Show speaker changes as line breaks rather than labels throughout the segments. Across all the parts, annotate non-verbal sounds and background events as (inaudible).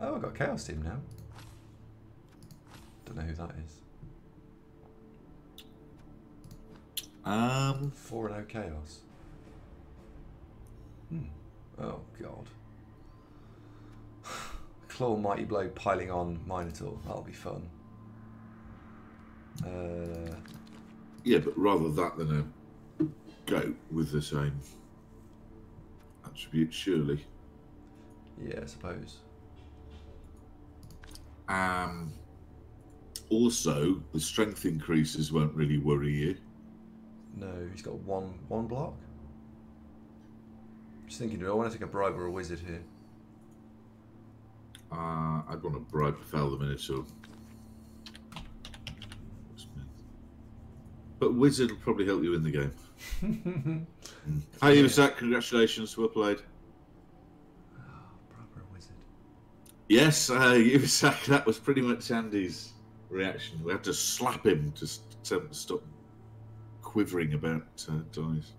Oh, I've got Chaos team now. Don't know who that is.
Um,
4 and 0 Chaos. Hmm. Oh, God. (sighs) Claw Mighty Blow piling on Minotaur. That'll be fun. Uh,
yeah, but rather that than a goat with the same attributes, surely.
yeah, I suppose.
Um, also, the strength increases won't really worry you.
No, he's got one one block. Just thinking, do I want to take a bribe or a wizard here?
Uh, I'd want to bribe Fel the Minotaur. But Wizard will probably help you in the game. (laughs) Hi. Usac. Congratulations. Well played.
Bribe or a wizard?
Yes, uh, (laughs) that was pretty much Andy's reaction. We had to slap him to s- tell him to stop quivering about uh, dice.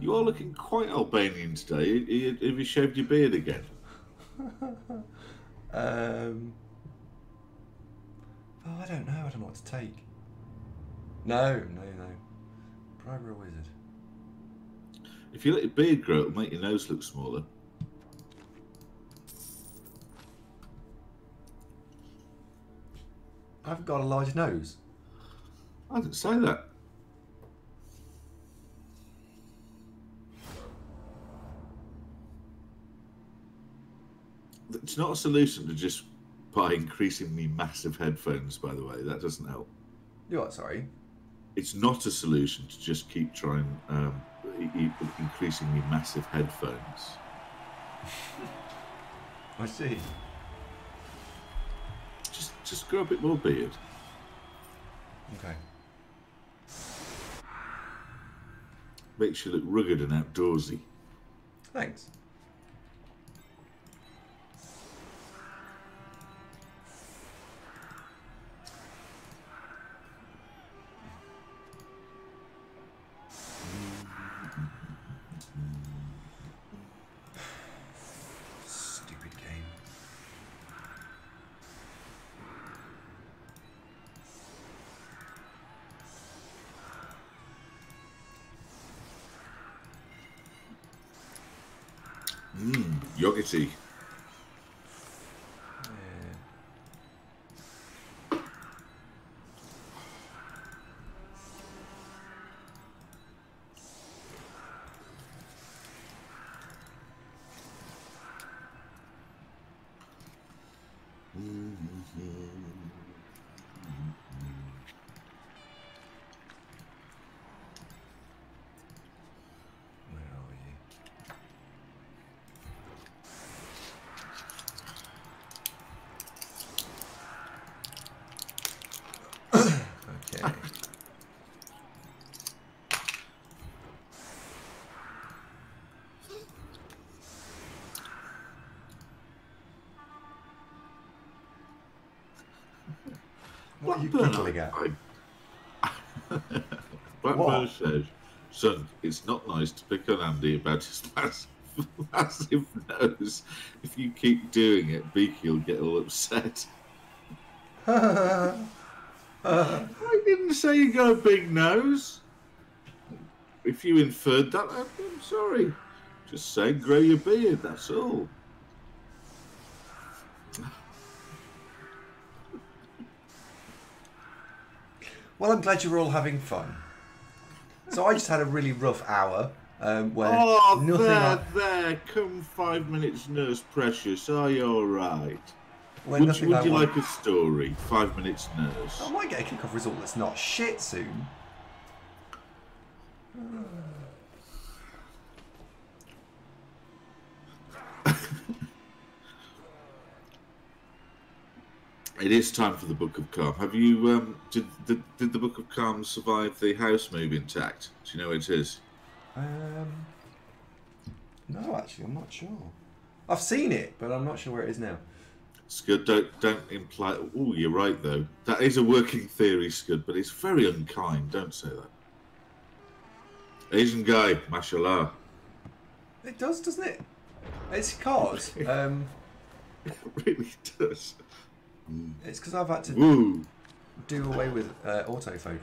You are looking quite Albanian today. Have you shaved your beard again? (laughs)
Um. Oh, I don't know. I don't know what to take. No, no, no. Bribe or a wizard?
If you let your beard grow, it'll make your nose look smaller.
I've got a large nose.
I didn't say that. It's not a solution to just buy increasingly massive headphones, by the way. That doesn't help.
You what? Sorry.
It's not a solution to just keep trying um, increasingly massive headphones. (laughs)
I see.
Just, just grow a bit more beard.
Okay.
Makes you look rugged and outdoorsy.
Thanks.
Mmm, yogurty.
Yeah. Where are you? okay. What are you
Blackburn. I- Blackburn
What?
says, son, it's not nice to pick on Andy about his (laughs) massive, massive nose. If you keep doing it, Beaky will get all upset. (laughs) I didn't say you got a big nose. If you inferred that, I'm I'm sorry. Just say grow your beard, that's all.
I'm glad you're all having fun. So I just had a really rough hour um, where
Oh,
nothing.
there,
I,
there. Come five minutes, Nurse Precious. Are you all right?
where
Would, you, would you
want-
like a story? Five minutes, Nurse.
I might get a kickoff result that's not shit soon.
It is time for the Book of Calm. Have you? Um, did, did did the Book of Calm survive the house move intact? Do you know where it is?
Um, no, actually, I'm not sure. I've seen it, but I'm not sure where it is now.
Scud, don't don't imply. Oh, you're right though. That is a working theory, Scud, but it's very unkind. Don't say that. Asian guy, mashallah.
It does, doesn't it? It's because (laughs) um,
It really does.
It's because I've had to do away with uh, autofocus.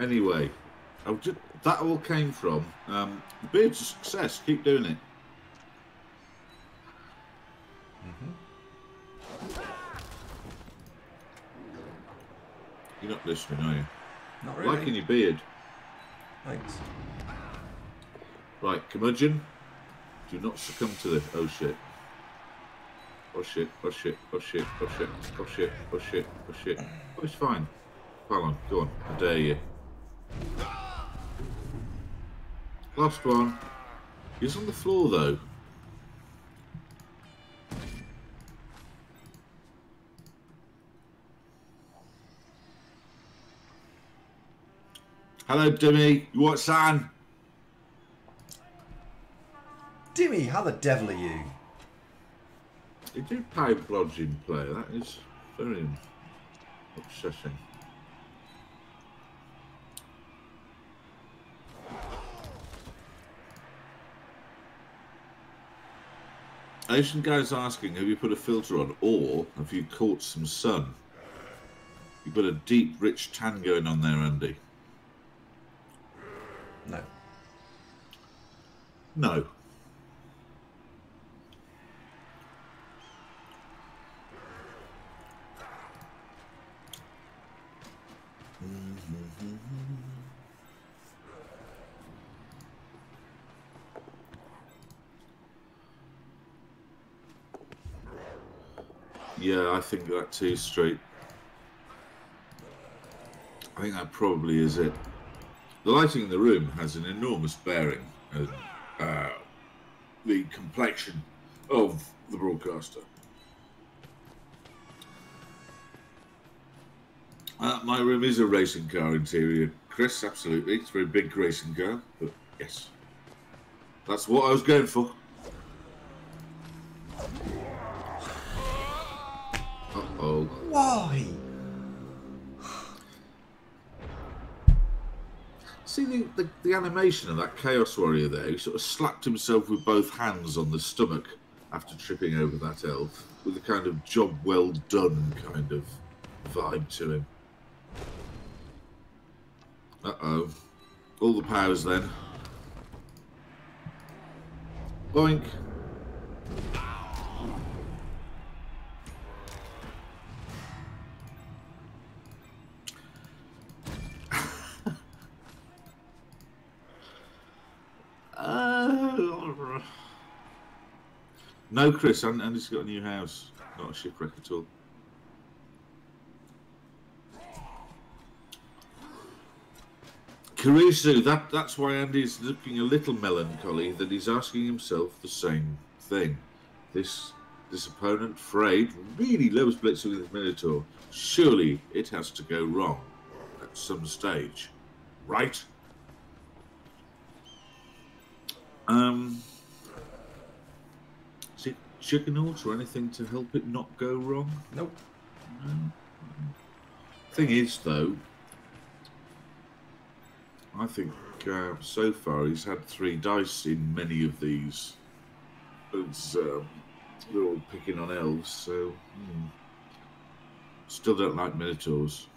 Anyway, just, that all came from um, Beard's a success. Keep doing it. Mm-hmm. You're not listening, are you?
Not really.
Liking your beard.
Thanks.
Right, curmudgeon. Do not succumb to this. Oh shit. Oh shit, oh shit, oh shit, oh shit, oh shit, oh shit, oh shit. Oh, it's fine. Fallon, go on. I dare you. Last one. He's on the floor though. Hello, Dimmy. You want San?
Dimmy, how the devil are you?
He did pay blodging play. That is very upsetting. Asian guy's asking, have you put a filter on or have you caught some sun? You've got a deep, rich tan going on there, Andy.
No.
No. Yeah, I think that too, straight. I think that probably is it. The lighting in the room has an enormous bearing on uh, the complexion of the broadcaster. Uh, my room is a racing car interior, Chris. Absolutely, it's a very big racing car. But yes, that's what I was going for. Uh oh.
Why?
See the, the, the animation of that Chaos Warrior there? He sort of slapped himself with both hands on the stomach after tripping over that elf, with a kind of job well done kind of vibe to him. Uh oh. All the powers then. Boink. No, Chris, and Andy's got a new house. Not a shipwreck at all. Caruso, that, that's why Andy's looking a little melancholy, that he's asking himself the same thing. This this opponent, Frayed, really loves blitzing with Minotaur. Surely it has to go wrong at some stage, right? Um, Juggernaut or anything to help it not go wrong?
Nope.
Thing is, though, I think uh, so far he's had three dice in many of these. It's, um, they're all picking on elves, so hmm. still don't like minotaurs.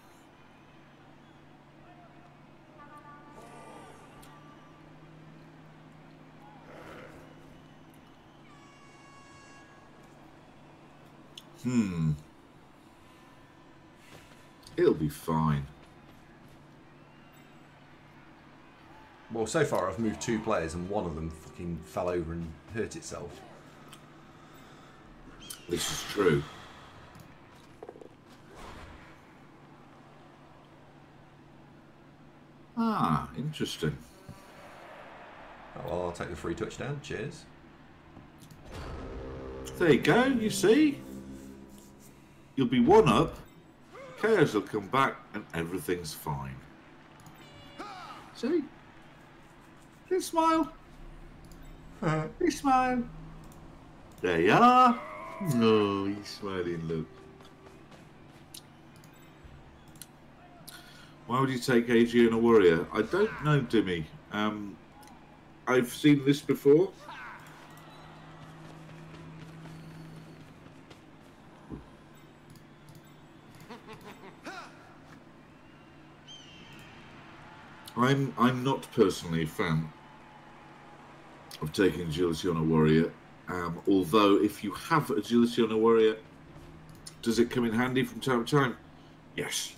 Hmm. It'll be fine.
Well, so far I've moved two players and one of them fucking fell over and hurt itself.
This is true. Ah, interesting.
Oh, well, I'll take the free touchdown. Cheers.
There you go, you see? You'll be one up, Chaos will come back, and everything's fine. See? Big smile. (laughs) Big smile. There you are. No, he's smiling, look. Why would you take AG and a warrior? I don't know, Dimmy. Um, I've seen this before. I'm I'm not personally a fan of taking agility on a warrior. Um, although, if you have agility on a warrior, does it come in handy from time to time? Yes.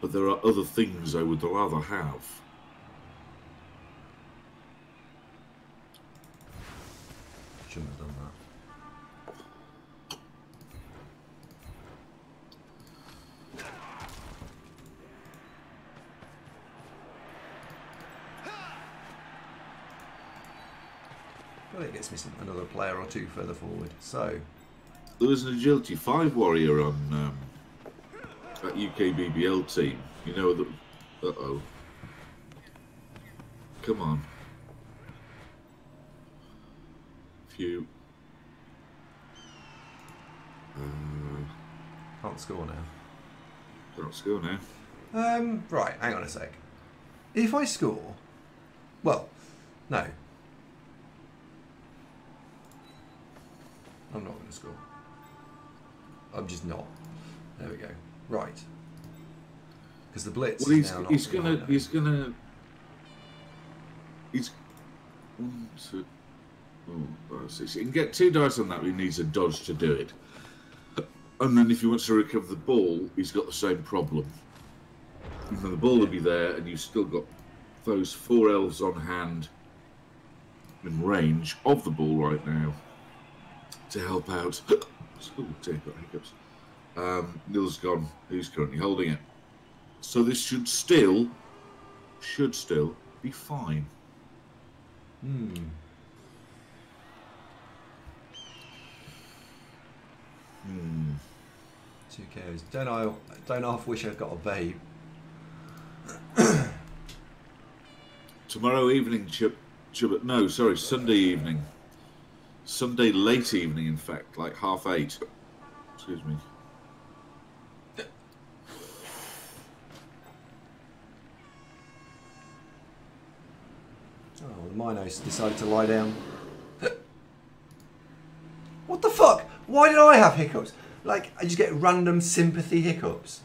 But there are other things I would rather have.
Shouldn't have done that. Well, it gets me some, another player or two further forward. So,
There was an agility five warrior on um, that UK BBL team. You know that. Uh oh. Come on. Few. Uh,
can't score now.
can't score now.
Um, right, hang on a sec. If I score, well, no. I'm not going to score. I'm just not. There we go. Right. Because the blitz
Well, he's he's gonna he's gonna he's one, two, oh, five, six. He can get two dice on that. But he needs a dodge to do it. And then if he wants to recover the ball, he's got the same problem. And then the ball will be there, and you've still got those four elves on hand in range of the ball right now to help out. oh dear, got hiccups. Um, Nil's gone. Who's currently holding it? So this should still, should still be fine.
Hmm.
Hmm.
Two KOs. Don't I? Don't I half wish I'd got a babe. (coughs)
Tomorrow evening, Chip. Chub, no, sorry, Sunday evening. Sunday late evening, in fact, like half eight. Excuse me.
Oh, the Minos decided to lie down. what the fuck? Why did I have hiccups? Like, I just get random sympathy hiccups.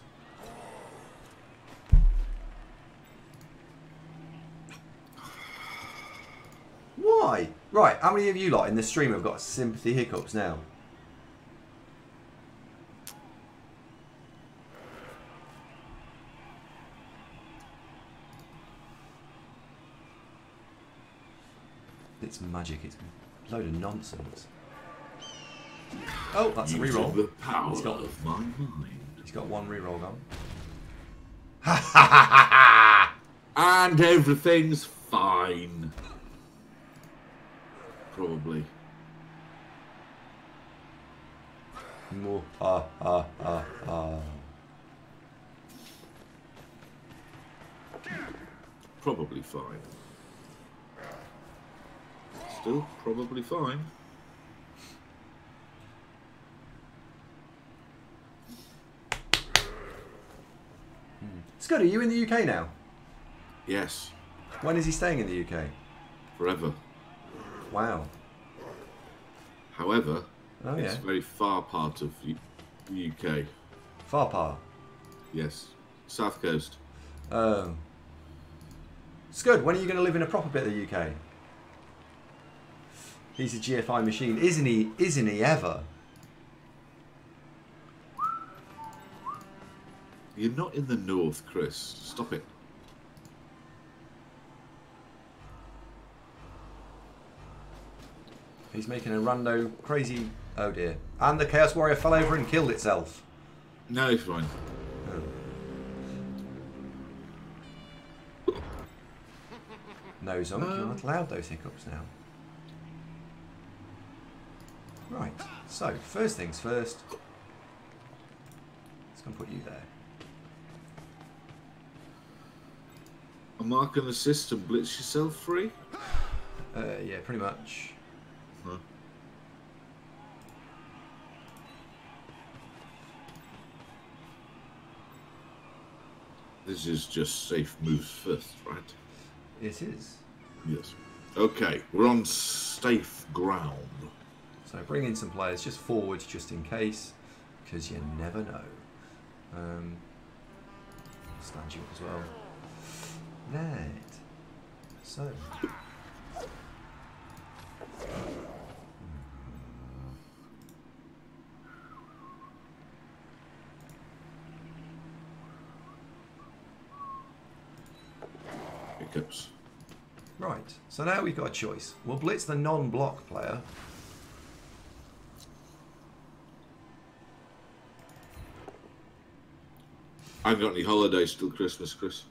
Why? Right, how many of you lot in the stream have got sympathy hiccups now? It's magic, it's a load of nonsense. Oh, that's a reroll.
the power
He's got-
of my mind.
He's got one reroll gone. (laughs) (laughs)
And everything's fine. Probably.
More. Ah, ah, ah, ah.
Probably fine. Still probably fine.
Scud, are you in the UK now?
Yes,
When is he staying in the UK?
forever.
Wow.
However,
Oh,
it's
yeah.
very far part of the UK.
Far part?
Yes, south coast.
Oh. good. when are you going to live in a proper bit of the UK? He's a GFI machine, isn't he? Isn't he ever?
You're not in the north, Chris. Stop it.
He's making a rando crazy. Oh dear. And the Chaos Warrior fell over and killed itself.
No, it's fine.
No, Zonk, you're not allowed those hiccups now. Right, so first things first. Let's go and put you there.
a mark and assist and blitz yourself free?
Uh, yeah, pretty much.
Huh. This is just safe moves first, right?
It is.
Yes. Okay, we're on safe ground.
So bring in some players just forwards, just in case, because you never know. Um, stand you up as well. Right. So. Right. So now we've got a choice. We'll blitz the non-block player.
I haven't got any holidays till Christmas, Chris.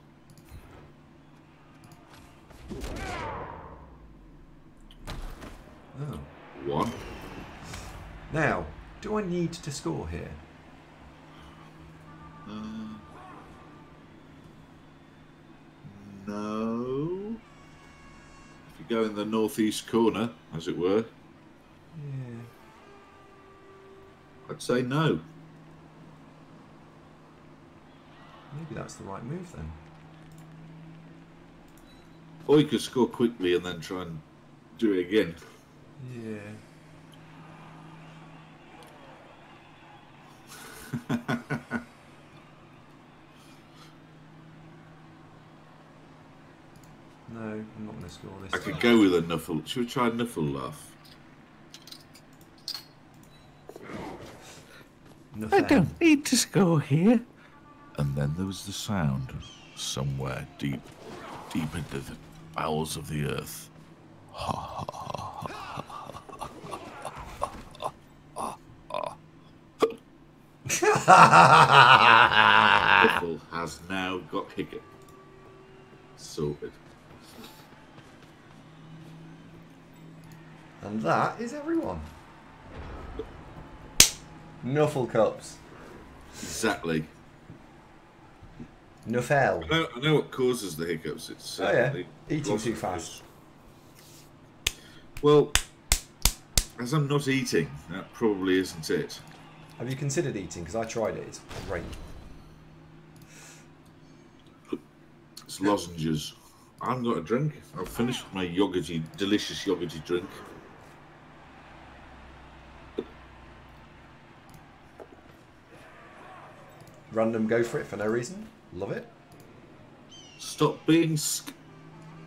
Oh.
One.
Now, do I need to score here?
The northeast corner, as it were,
Yeah.
I'd say no.
Maybe that's the right move then.
Or you could score quickly and then try and do it again.
Yeah. (laughs) no, I'm not going to score this.
I could go with a Nuffle. Should we try a Nuffle laugh?
I don't need to score here. And then there was the sound somewhere deep, deep into the bowels of the earth.
Nuffle has now got hiccup. Sorted.
And that is everyone. Nuffle cups.
Exactly.
Nuffle.
I know, I know what causes the hiccups. It's
Oh, yeah. Eating too fast.
Well, as I'm not eating, that probably isn't it.
Have you considered eating? Because I tried it. It's great.
It's lozenges. I haven't got a drink. I've finished my yogurty, delicious yogurty drink.
Random go for it for no reason. Love it.
Stop being sc-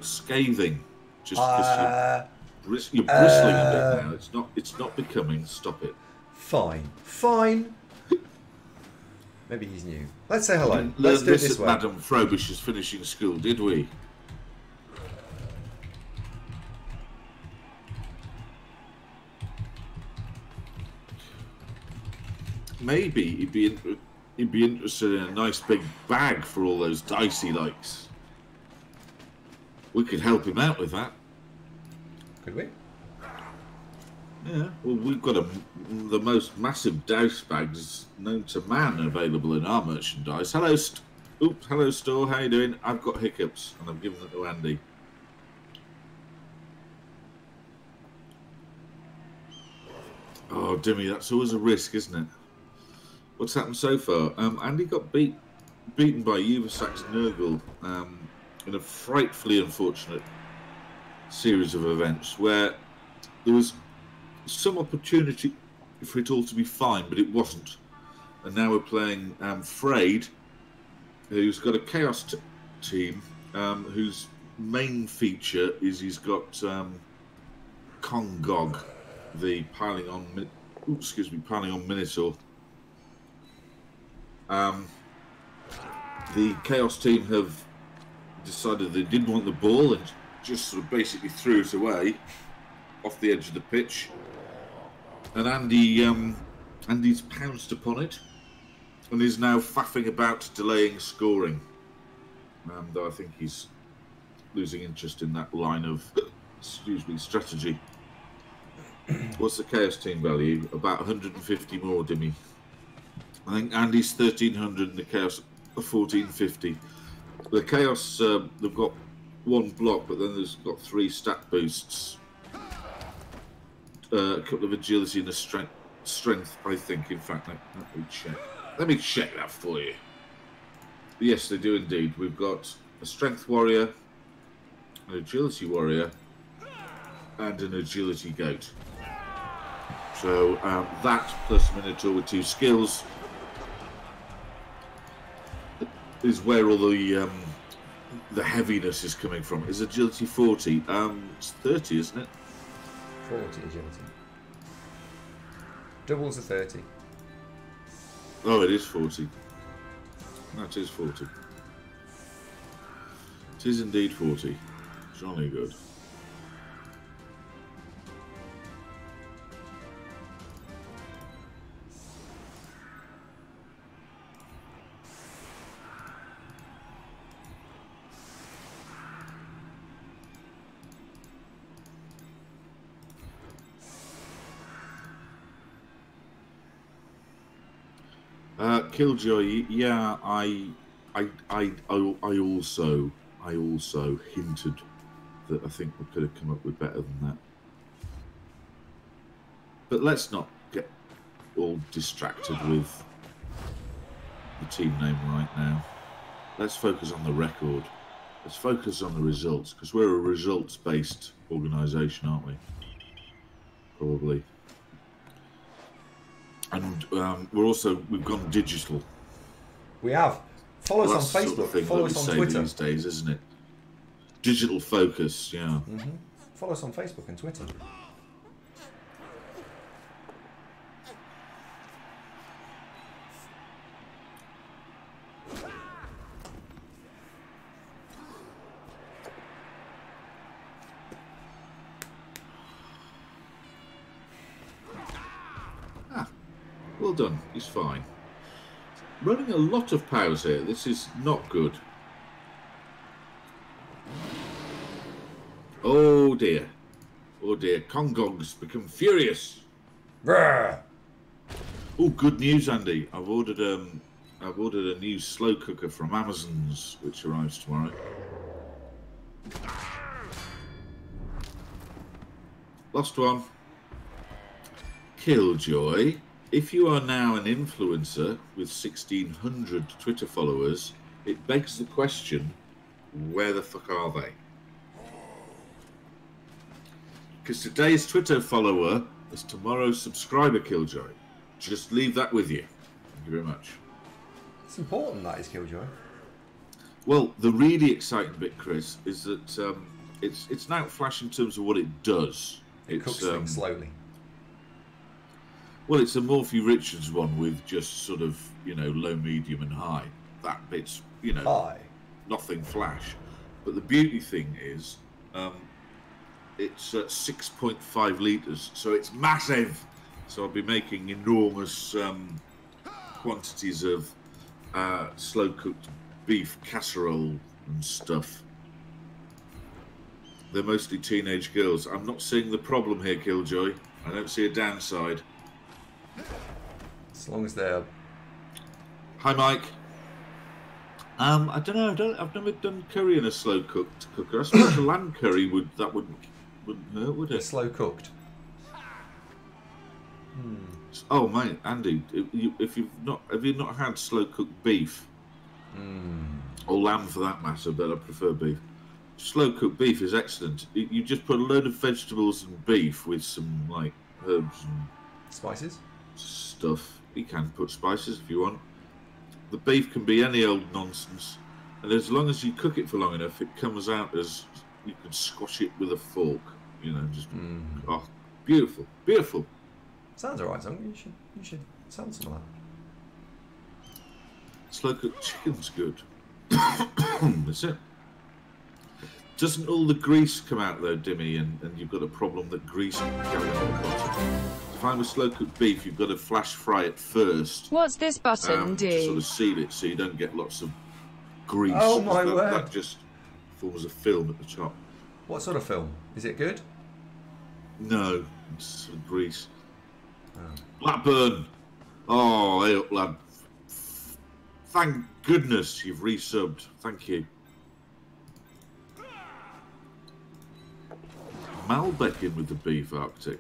scathing. Just
Uh,
you're, bris- you're bristling a
uh,
bit now. It's not. It's not becoming. Stop it.
fine. Fine. (laughs) Maybe he's new. Let's say hello. Let's do
this
this way.
Madame Frobish's finishing school, did we? Maybe he'd be he'd be interested in a nice big bag for all those dice he likes. We could help him out with that.
Could we?
Yeah, well, we've got a, the most massive dice bags known to man available in our merchandise. Hello, st- oops, hello store. How you doing? I've got hiccups, and I've given them to Andy. Oh, Dimmy, that's always a risk, isn't it? What's happened so far? Um, Andy got beat, beaten by Uvasax Nurgle um, in a frightfully unfortunate series of events where there was some opportunity for it all to be fine, but it wasn't. And now we're playing um, who's got a Chaos team, um, whose main feature is he's got um, Kongog, the piling on, oops, excuse me, piling on Minotaur. Um, the Chaos team have decided they didn't want the ball and just sort of basically threw it away off the edge of the pitch. And Andy, um, Andy's pounced upon it and is now faffing about delaying scoring. Um, though I think he's losing interest in that line of, excuse me, strategy. What's the chaos team value? About 150 more, Dimmy. I think Andy's 1300 and the chaos are 1450. The Chaos, um, they've got one block, but then there's got three stat boosts. Uh, a couple of agility and a strength, strength, I think, in fact. Let, let me check. Let me check that for you. Yes, they do indeed. We've got a strength warrior, an agility warrior, and an agility goat. So um, that plus Minotaur with two skills is where all the um, the heaviness is coming from. Is agility 40? Um, it's 30, isn't it?
40 agility. Doubles are 30.
Oh, it is 40. That is 40. It is indeed 40. Jolly good. Killjoy, yeah, I, I, I, I, also, I also hinted that I think we could have come up with better than that. But let's not get all distracted with the team name right now. Let's focus on the record. Let's focus on the results because we're a results-based organisation, aren't we? Probably and um, we're also we've gone digital.
We have. Follow
Well,
us on
the sort
Facebook.
of
Follow us on
say
Twitter.
these days, isn't it? Digital focus, yeah.
hmm Follow us on Facebook and Twitter.
Well done. He's fine. Running a lot of powers here. This is not good. Oh dear. Oh dear. Kongogs become furious. Oh, good news, Andy. I've ordered um, I've ordered a new slow cooker from Amazon's, which arrives tomorrow. Last one. Killjoy. If you are now an influencer with 1,600 Twitter followers, it begs the question, where the fuck are they? Because today's Twitter follower is tomorrow's subscriber Killjoy. Just leave that with you. Thank you very much.
It's important that is Killjoy.
Well, the really exciting bit, Chris, is that um, it's it's now flash in terms of what it does.
It
It's
cooks
um,
things slowly.
Well, it's a Morphy Richards one with just sort of you know low, medium, and high. That bit's you know
Hi.
nothing flash. But the beauty thing is, um, it's at 6.5 litres, so it's massive. So I'll be making enormous um, quantities of uh, slow cooked beef casserole and stuff. They're mostly teenage girls. I'm not seeing the problem here, Killjoy. I don't see a downside.
As long as they're
Hi, Mike. Um, I don't know. I don't, I've never done curry in a slow cooked cooker. I suppose a (coughs) lamb curry would that wouldn't wouldn't hurt, would it?
slow cooked.
Oh, mate, Andy, if, you, if you've not have you not had slow cooked beef
Mm.
or lamb for that matter, but I prefer beef. Slow cooked beef is excellent. You you just put a load of vegetables and beef with some like herbs and
Spices?
Stuff. You can put spices if you want. The beef can be any old nonsense, and as long as you cook it for long enough, it comes out as you can squash it with a fork. You know, just
Mm.
oh, beautiful, beautiful.
Sounds alright, Tom. You should you should sound some of that.
Slow cooked chicken's good. (coughs) That's it. Doesn't all the grease come out though, Dimmy, and, and you've got a problem that grease can carry on the bottom? if I'm a slow cooked beef, you've got to flash fry it first.
What's this button
um, do? To sort of seal it so you don't get lots of grease.
Oh my
that,
word!
That just forms a film at the top.
What sort of film? Is it good?
No, it's grease.
Oh.
Blackburn. Oh, hey up, lad. Thank goodness you've resubbed. Thank you. Malbec in with the beef Arctic.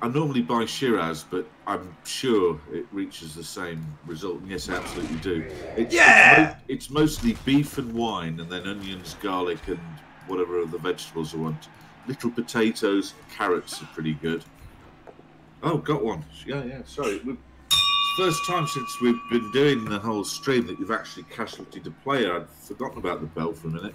I normally buy Shiraz, but I'm sure it reaches the same result. And yes, I absolutely do. It's,
Yeah!
It's, mo- it's mostly beef and wine, and then onions, garlic, and whatever other vegetables I want. Little potatoes, carrots are pretty good. Oh, got one. Yeah, yeah. Sorry, we first time since we've been doing the whole stream that you've actually casualty a player. I'd forgotten about the bell for a minute.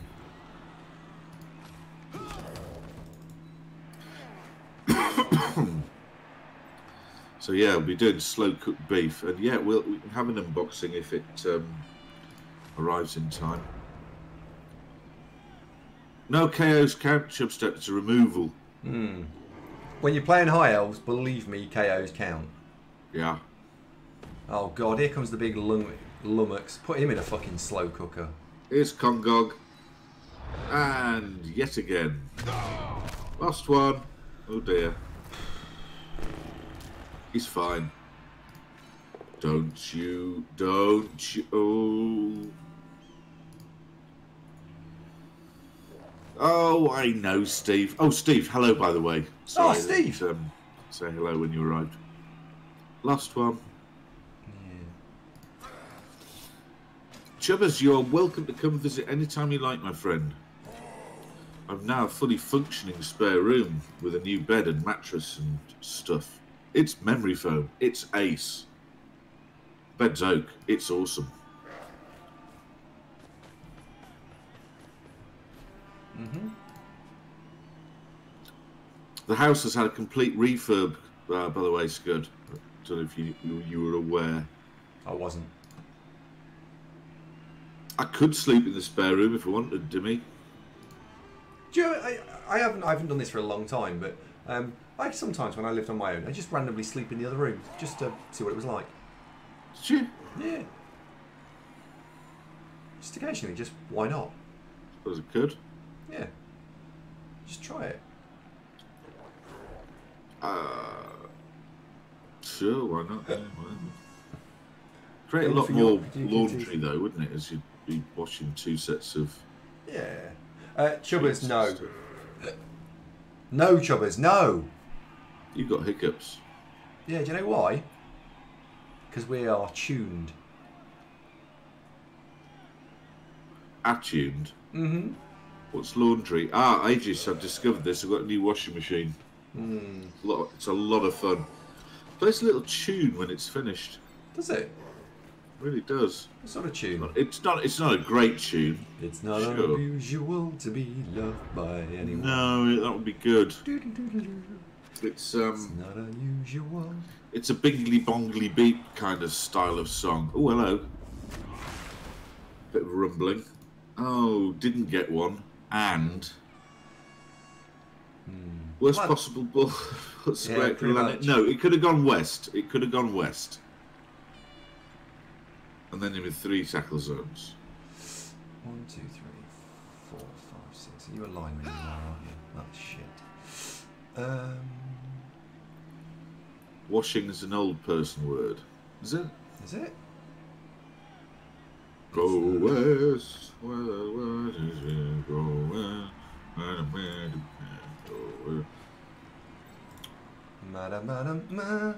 So yeah, we'll be doing slow cooked beef, and yeah, we'll, we can have an unboxing if it um, arrives in time. No KOs count, Chubstep. It's a removal.
Hmm. When you're playing high elves, believe me, KOs count.
Yeah.
Oh god, here comes the big lum- lummox. Put him in a fucking slow cooker.
Here's Kongog. And yet again. last one. Oh dear. He's fine. Don't you, don't you, oh. Oh, I know, Steve. Oh, Steve, hello, by the way.
Oh, Steve.
that, Um, say hello when you arrived. Last one. Chubbers, you are welcome to come visit anytime you like, my friend. I've now a fully functioning spare room with a new bed and mattress and stuff. It's memory foam. It's ace. Bed's oak. It's awesome.
Mm-hmm.
The house has had a complete refurb, uh, by the way, Scud. I don't know if you, you, you were aware.
I wasn't.
I could sleep in the spare room if I wanted, Dimmy.
Do you know, I, I haven't I haven't done this for a long time, but um, I sometimes when I lived on my own, I just randomly sleep in the other room just to see what it was like.
Did you?
Yeah. Just occasionally, just why not?
Suppose it could.
Yeah. Just try it.
Uh, sure, why not? Yeah, why not? Create a lot more laundry, though, wouldn't it? As you'd be washing two sets of.
Yeah. Uh, chubbers, no. No, chubbers, no.
You got hiccups.
Yeah, do you know why? Because we are tuned.
Attuned.
Mm-hmm.
What's laundry? Ah, Aegis, I've discovered this. I've got a new washing machine.
Mm.
A lot, it's a lot of fun. Plays a little tune when it's finished.
Does it?
really does.
It's not a tune?
It's not. It's not a great tune.
It's not
Sure.
unusual to be loved by anyone.
No, that would be good. It's
It's
um,
not unusual.
it's a bingly bongly beep kind of style of song. Oh, hello. Bit of rumbling. Oh, didn't get one. And worst
Well-
possible ball. (laughs)
Yeah,
where it could
pretty
have landed-
much.
No, it could have gone west. It could have gone west. And then in with three tackle zones.
One, two, three, four, five, six. Are you a lineman? You are, aren't you? That's shit. Um,
Washing is an old person word. Is it?
is it?
Go west, where the word is in, go west, where the man is in, go west.
Madam, madam, ma.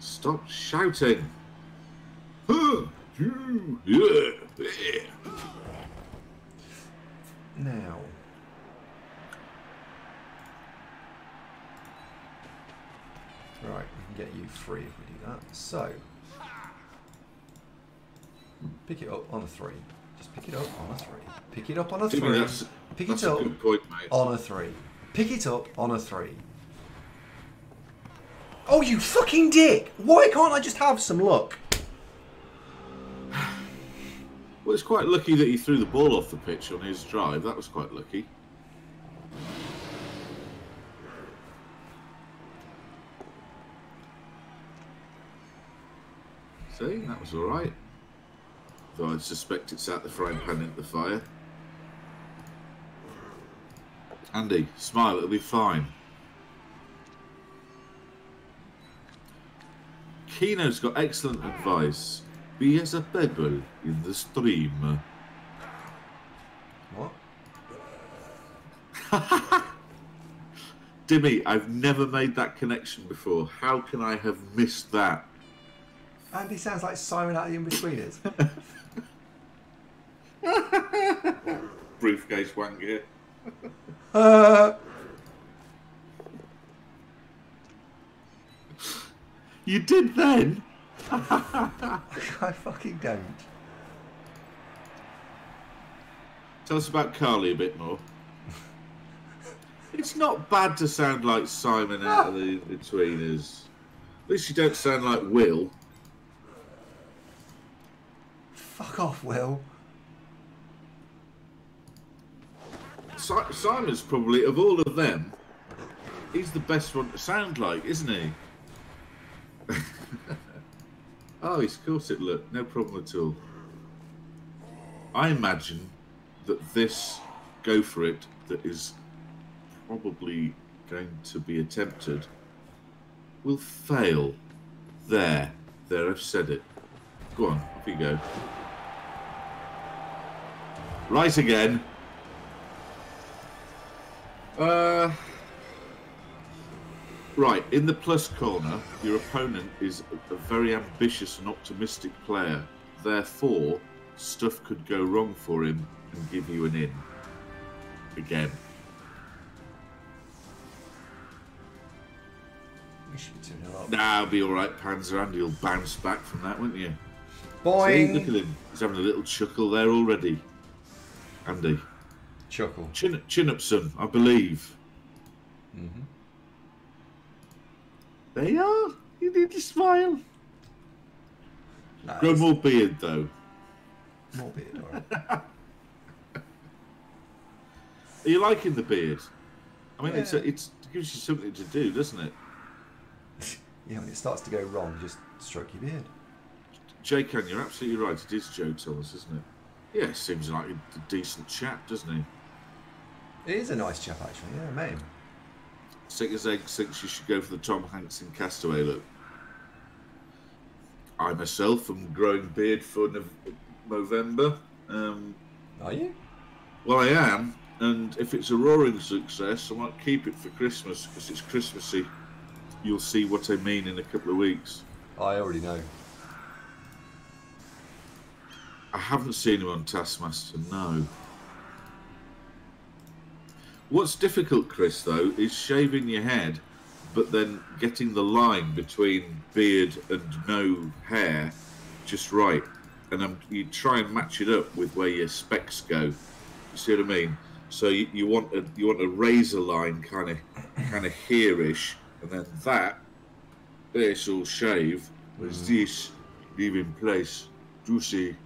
Stop shouting! Huh, yeah, yeah.
Now. Right, we can get you free if we do that. So, pick it up on a three. Just pick it up on a three. Pick it up on a three.
that's,
Pick
that's
it
a
up
good point, mate.
on a three. Pick it up on a three. Oh, you fucking dick! Why can't I just have some luck?
Well, it's quite lucky that he threw the ball off the pitch on his drive. That was quite lucky. See, that was all right. Though I suspect it's out the frying pan into the fire. Andy, smile, it'll be fine. Kino's got excellent advice. Be as a pebble in the stream.
What? (laughs)
Dimmy, I've never made that connection before. How can I have missed that?
Andy sounds like Simon out of the Inbetweeners. (laughs)
Briefcase wanker.
uh, (laughs)
You did then? (laughs)
I fucking don't.
Tell us about Carly a bit more. It's not bad to sound like Simon out of the Betweeners. At least you don't sound like Will.
Fuck off, Will.
Si- Simon's probably, of all of them, he's the best one to sound like, isn't he? (laughs) oh, he's caught it, look. No problem at all. I imagine that this go for it that is probably going to be attempted will fail. There. There, I've said it. Go on, off you go. Right again. Uh, right, in the plus corner, your opponent is a very ambitious and optimistic player. Therefore, stuff could go wrong for him and give you an in. Again.
We should be 2 0 up.
Nah, be alright, Panzer Andy will bounce back from that, won't you?
Boing!
look at him. He's having a little chuckle there already. Andy.
Chuckle.
Chin, Chinupson, I believe.
Mm-hmm.
They are. You need to smile.
Nice.
Grow more beard, though.
More beard, alright. (laughs)
Are you liking the beard? I mean, it's, a, it's it gives you something to do, doesn't it? (laughs)
yeah, when it starts to go wrong, just stroke your beard.
Jake, you're absolutely right. It is Joe Thomas, isn't it? Yeah, seems like a decent chap, doesn't he?
It is a nice chap, actually. Yeah, mate.
Sick as egg thinks you should go for the Tom Hanks in Castaway look. I myself am growing beard for November. Um,
Are you?
well, I am, and if it's a roaring success, I might keep it for Christmas because it's Christmassy. You'll see what I mean in a couple of weeks.
I already know.
I haven't seen him on Taskmaster, no. What's difficult, Chris, though, is shaving your head, but then getting the line between beard and no hair just right. And um, you try and match it up with where your specs go. You see what I mean? So you, you want a you want a razor line kind of kind of hereish, and then that this all shave. Whereas this leave in place. Juicy.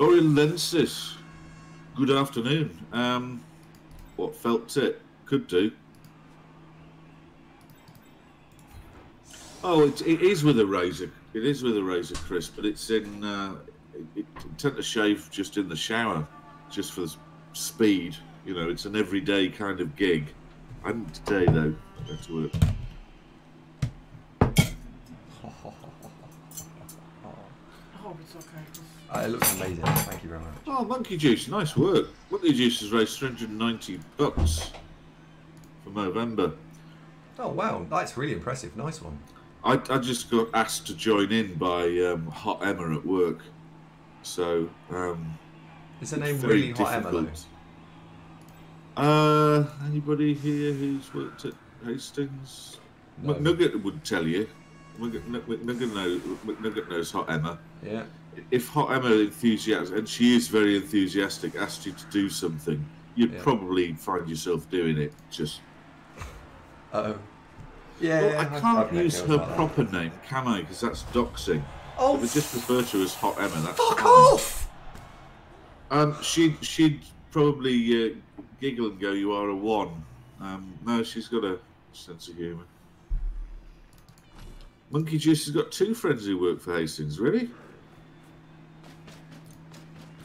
Orienlensis. Good afternoon. Um, what felt it? Could do. Oh, it, it is with a razor. It is with a razor, Chris, but it's in. Uh, it, it tend to shave just in the shower, just for speed. You know, it's an everyday kind of gig. And today though, I go to work.
Oh, it's okay.
Uh, it looks amazing. Thank you very much.
Oh, Monkey Juice, nice work. Monkey Juice has raised 390 bucks for November.
Oh, wow. That's really impressive. Nice one.
I, I just got asked to join in by um, Hot Emma at work. So, um,
Is her name really Hot Emma, though?
Uh, anybody here who's worked at Hastings?
No.
McNugget would tell you. McNugget, McNugget, knows, McNugget knows Hot Emma.
Yeah.
If Hot Emma enthusiastic, and she is very enthusiastic, asked you to do something, you'd
Yeah.
probably find yourself doing it. Just
Uh-oh. Yeah,
well,
yeah,
I can't
I've
use her
like that.
proper name, can I? Because that's doxing.
Oh,
If I just refer to her as Hot Emma, that's
fuck
fine.
off!
Um, she'd she'd probably uh, giggle and go, "You are a one." Um, no, she's got a sense of humour. Monkey Juice has got two friends who work for Hastings. Really?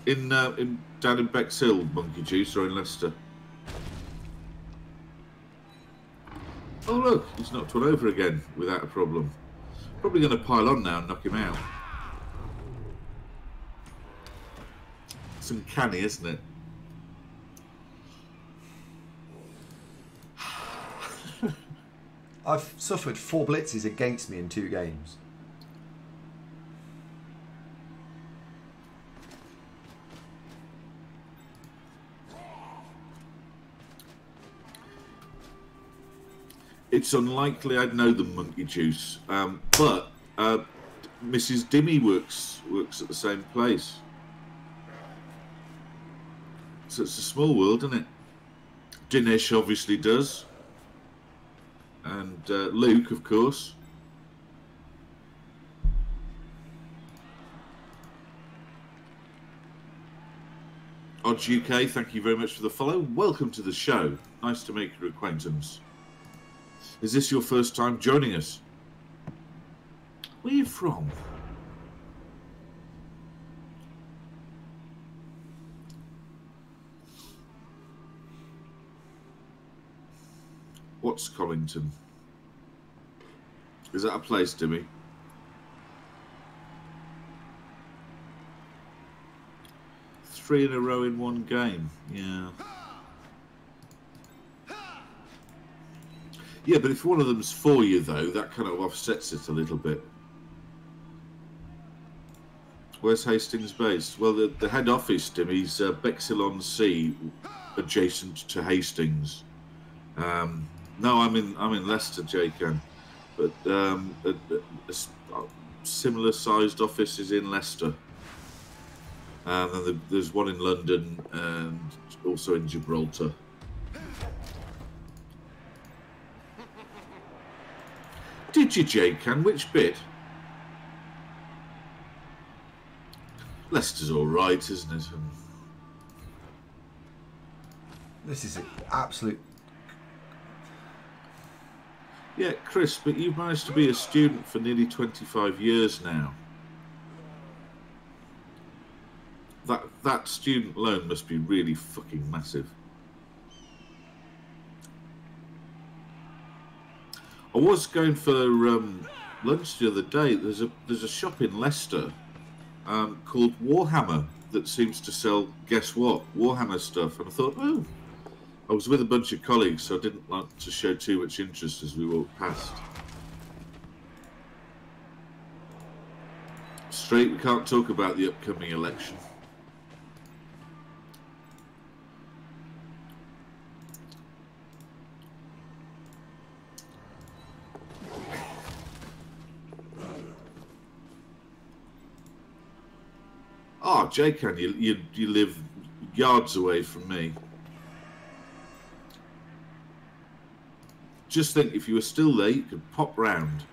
in, uh, in down in Bexhill, Monkey Juice, or in Leicester? Oh look, he's knocked one over again without a problem. Probably going to pile on now and knock him out. It's uncanny, isn't it? (laughs)
I've suffered four blitzes against me in two games.
It's unlikely I'd know the Monkey Juice. Um, but uh, Mrs. Dimmy works works at the same place. So it's a small world, isn't it? Dinesh obviously does. And uh, Luke, of course. Odds UK, thank you very much for the follow. Welcome to the show. Nice to make your acquaintance. Is this your first time joining us? Where are you from? What's Collington? Is that a place, Dimmy? Three in a row in one game. Yeah. Yeah, but if one of them's for you, though, that kind of offsets it a little bit. Where's Hastings based? Well, the, the head office, Dimmy's uh, Bexhill-on-Sea, adjacent to Hastings. Um, no, I'm in I'm in Leicester, Jacan, but um, a, a, a similar sized office is in Leicester. And then there's one in London and also in Gibraltar. Did you, Jacan? Which bit? Leicester's all right, isn't it?
This is an absolute.
Yeah, Chris, but you've managed to be a student for nearly 25 years now. That that student loan must be really fucking massive. I was going for um, lunch the other day. There's a there's a shop in Leicester um, called Warhammer that seems to sell guess what Warhammer stuff, and I thought, oh, I was with a bunch of colleagues, so I didn't like to show too much interest as we walked past. Straight, we can't talk about the upcoming election. Oh, Jacan, you, you, you live yards away from me. Just think, if you were still there, you could pop round.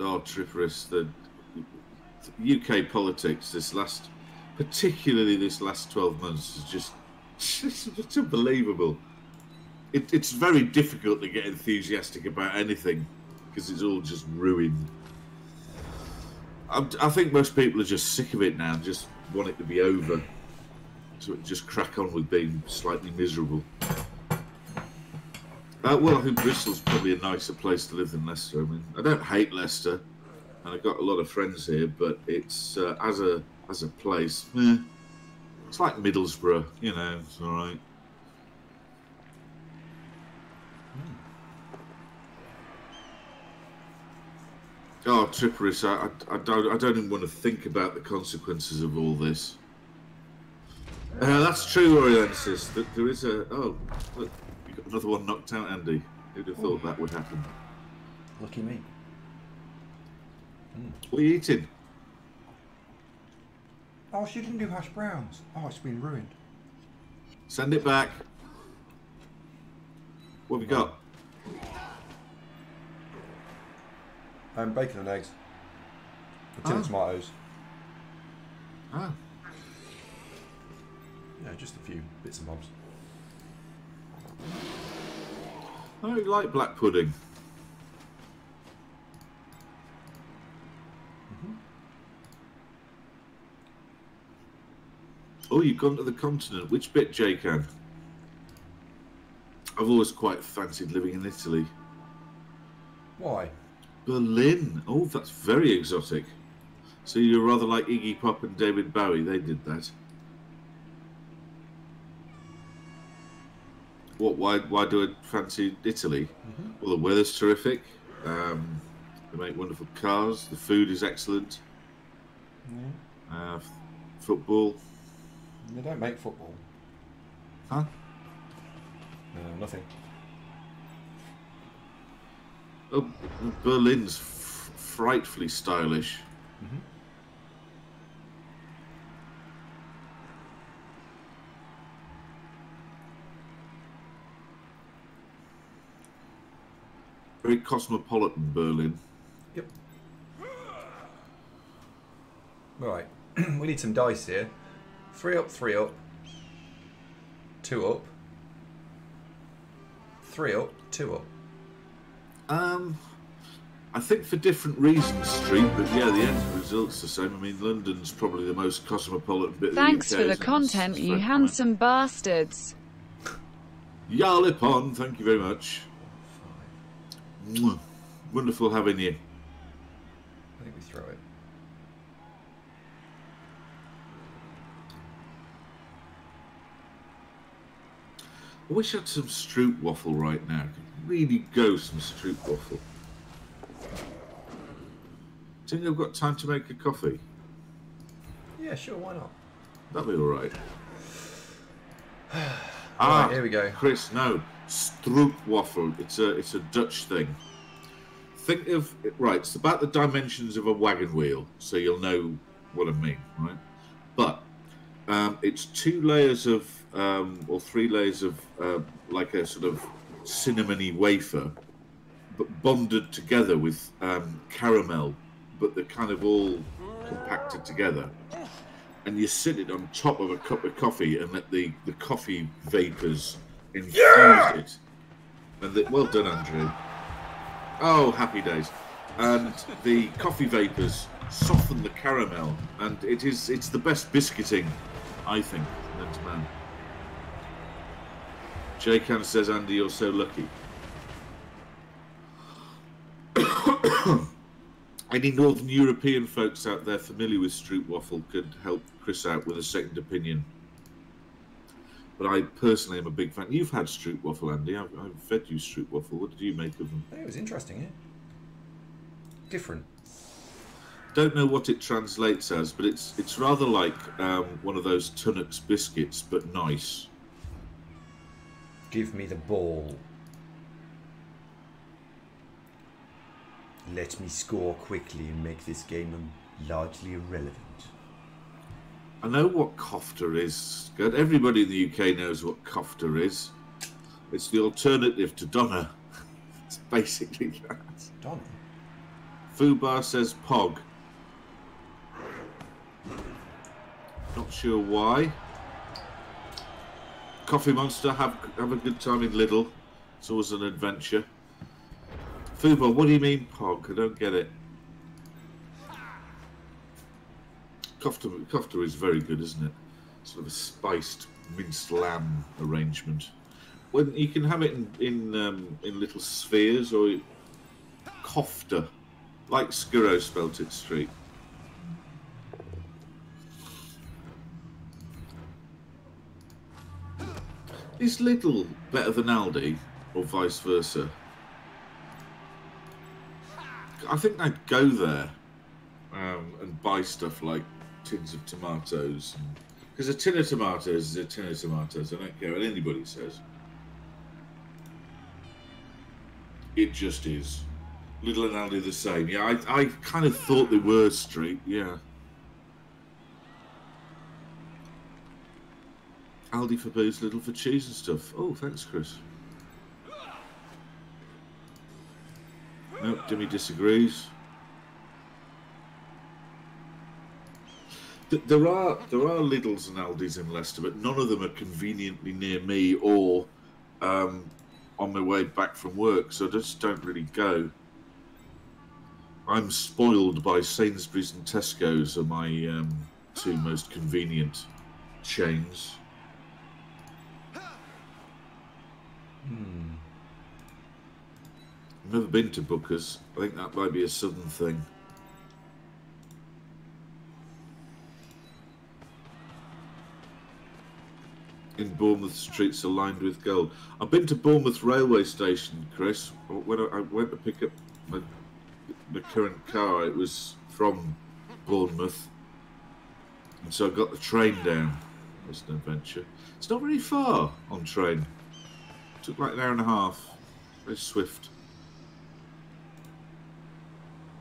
Oh, Tripperis, the UK politics this last, particularly this last 12 months, is just it's unbelievable. It, it's very difficult to get enthusiastic about anything because it's all just ruined. I, I, think most people are just sick of it now, just want it to be over. So just crack on with being slightly miserable. Uh, well, I think Bristol's probably a nicer place to live than Leicester. I mean, I don't hate Leicester, and I've got a lot of friends here, but it's uh, as a as a place, eh, it's like Middlesbrough, you know, it's all right. Oh, Tripperis, I, I, I, don't, I don't even want to think about the consequences of all this. Uh, that's true, Oriensis. That there is a. Oh, look, you got another one knocked out, Andy. Who'd have thought that would happen?
Lucky me.
What are you eating?
Oh, she didn't do hash browns. Oh, it's been ruined.
Send it back. What have we got?
Um, bacon and eggs. A tin
Oh.
of tomatoes.
Ah,
Yeah, just a few bits and bobs.
I don't like black pudding. Oh, you've gone to the continent. Which bit, Jacan? I've always quite fancied living in Italy.
Why?
Berlin. Oh, that's very exotic. So you're rather like Iggy Pop and David Bowie. They did that. What? Why? Why do I fancy Italy? Well, the weather's terrific. Um, they make wonderful cars. The food is excellent. Uh, f- football.
They don't make football.
Huh?
No, nothing.
Oh, Berlin's f- frightfully stylish. Mm-hmm. Very cosmopolitan Berlin.
Yep. Right. (clears throat) we need some dice here. Three up, three up. Two up. Three up, two up.
Um, I think for different reasons, Street, but yeah, the end result's the same. I mean, London's probably the most cosmopolitan bit of
Thanks
the UK.
for the content, you
very
handsome bastards.
common. Yarlipon, thank you very much. Mwah. Wonderful having you.
I think we throw it.
I wish I had some Stroop waffle right now. I could really go some Stroop waffle. Do you think I've got time to make a coffee?
Yeah, sure, why not?
That'll be all right. (sighs)
Ah, right, here we go.
Chris, no, Stroop waffle. It's a it's a Dutch thing. Think of it right. It's about the dimensions of a wagon wheel, so you'll know what I mean, right? But um, it's two layers of um, or three layers of uh, like a sort of cinnamony wafer, but bonded together with um, caramel, but they're kind of all compacted together and you sit it on top of a cup of coffee and let the, the coffee vapors infuse it. And the, well done, Andrew. Oh, happy days. And the coffee vapors soften the caramel, and it is it's the best biscuiting, I think, to man. Jacan says, Andy, you're so lucky. (coughs) Any Northern European folks out there familiar with Stroop Waffle could help Chris out with a second opinion. But I personally am a big fan. You've had Stroop Waffle, Andy. I've, I've fed you Stroop Waffle. What did you make of them?
It was interesting, yeah. Different.
Don't know what it translates as, but it's it's rather like um, one of those Tunnocks biscuits, but nice.
Give me the ball. Let me score quickly and make this game largely irrelevant.
I know what kofta is. Good. Everybody in the UK knows what kofta is. It's the alternative to doner. (laughs) it's basically that.
Donny.
Fubar says Pog. Not sure why. Coffee Monster, have have a good time in Lidl. It's always an adventure. Fubar, what do you mean Pog? I don't get it. Kofta, kofta is very good, isn't it? Sort of a spiced minced lamb arrangement. When you can have it in in, um, in little spheres or kofta, like Skiro spelt it street. Is Lidl better than Aldi, or vice versa? I think I'd go there um, and buy stuff like tins of tomatoes. Because a tin of tomatoes is a tin of tomatoes. I don't care what anybody says. It just is. Lidl and Aldi the same. Yeah, I, I kind of thought they were straight. Yeah. Aldi for booze, Lidl for cheese and stuff. Oh, thanks, Chris. No, Jimmy disagrees. Th- There are there are Lidls and Aldis in Leicester, but none of them are conveniently near me or um, on my way back from work, so I just don't really go. I'm spoiled by Sainsbury's and Tesco's are my um, two most convenient chains.
Hmm.
I've never been to Booker's. I think that might be a southern thing. In Bournemouth, streets are lined with gold. I've been to Bournemouth railway station, Chris. When I went to pick up my, my current car, it was from Bournemouth. And so I got the train down. It was an adventure. It's not very far on train. Took like an hour and a half. Very swift.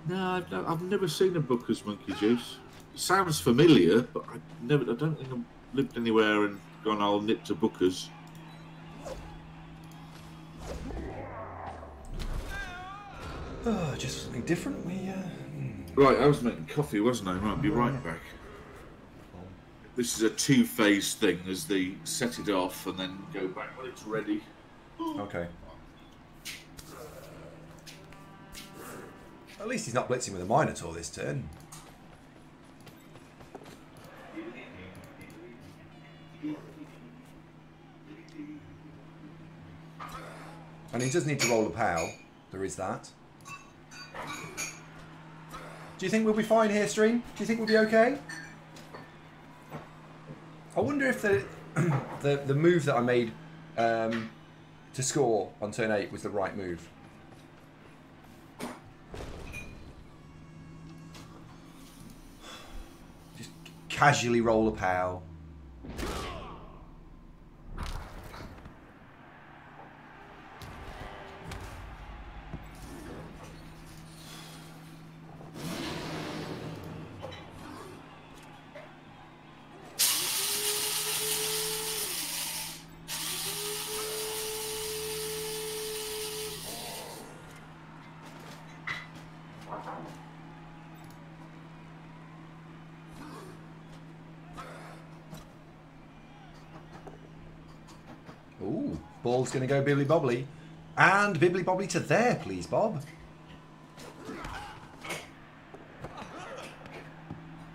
No, I've, I've never seen a Booker's Monkey Juice. It sounds familiar, but I never. I don't think I've lived anywhere and gone. I'll nip to Booker's.
Oh, just something different. We, uh,
Right, I was making coffee, wasn't I? Right, be right back. This is a two-phase thing, as they set it off and then go back when it's ready.
Okay. At least he's not blitzing with a Minotaur this turn. And he does need to roll a POW. There is that. Do you think we'll be fine here, stream? Do you think we'll be okay? I wonder if the (clears throat) the, the move that I made um, to score on turn 8 was the right move. Just casually roll a POW. Ooh, ball's going to go bibbly bobbly. And bibbly bobbly to there, please, Bob.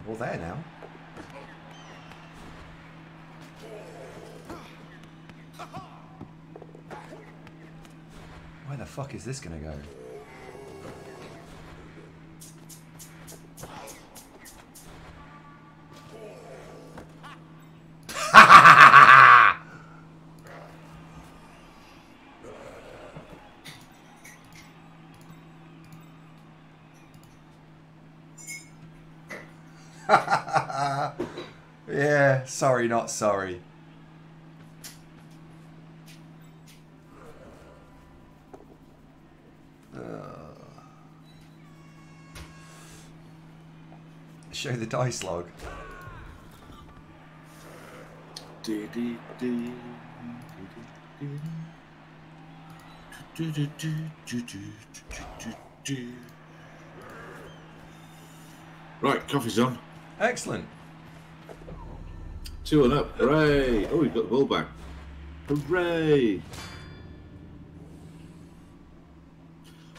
Or there now. Where the fuck is this going to go? Sorry, not sorry. Uh. Show the dice log.
Right, coffee's on.
Excellent.
Two and up. Hooray! Oh, we've got the ball back. Hooray!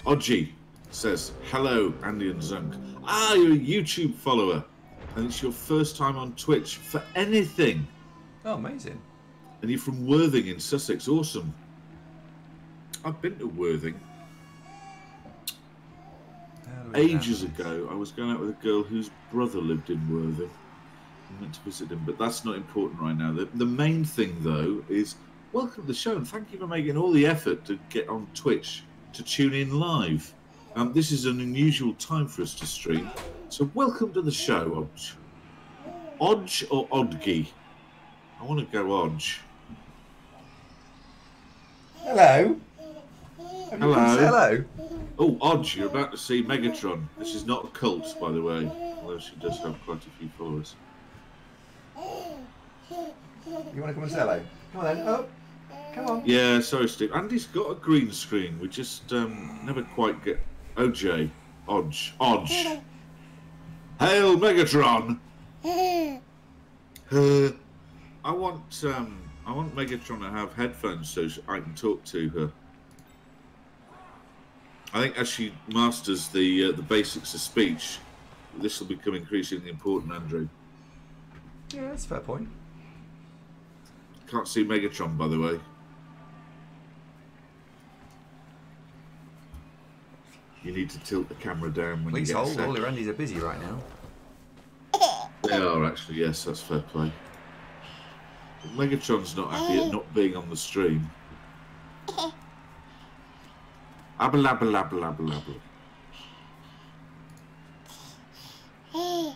Odgie says, Hello, Andy and Zunk. Ah, you're a YouTube follower. And it's your first time on Twitch for anything.
Oh, amazing.
And you're from Worthing in Sussex. Awesome. I've been to Worthing.
How do we
Ages ago, I was going out with a girl whose brother lived in Worthing. I went to visit him, but that's not important right now. The, the main thing, though, is welcome to the show and thank you for making all the effort to get on Twitch to tune in live. Um, this is an unusual time for us to stream, so welcome to the show, Odge. Odge or Odgie? I want to go Odge.
Hello. Have you come to
Hello.
hello?
Oh, Odge, you're about to see Megatron. This is not a cult, by the way, although she does have quite a few followers.
You want to come and say hello? Come on then. Oh, come on.
Yeah, sorry, Steve. Andy's got a green screen. We just um, never quite get. OJ. Odge. Odge. Hail Megatron! Uh, I want um, I want Megatron to have headphones so I can talk to her. I think as she masters the uh, the basics of speech, this will become increasingly important, Andrew.
Yeah, that's a fair point.
Can't see Megatron, by the way. You need to tilt the camera down when
Please
you get
hold, all the Randys are busy right now.
They are actually, yes, that's fair play. But Megatron's not happy at not being on the stream. Abba labba labba labba labba.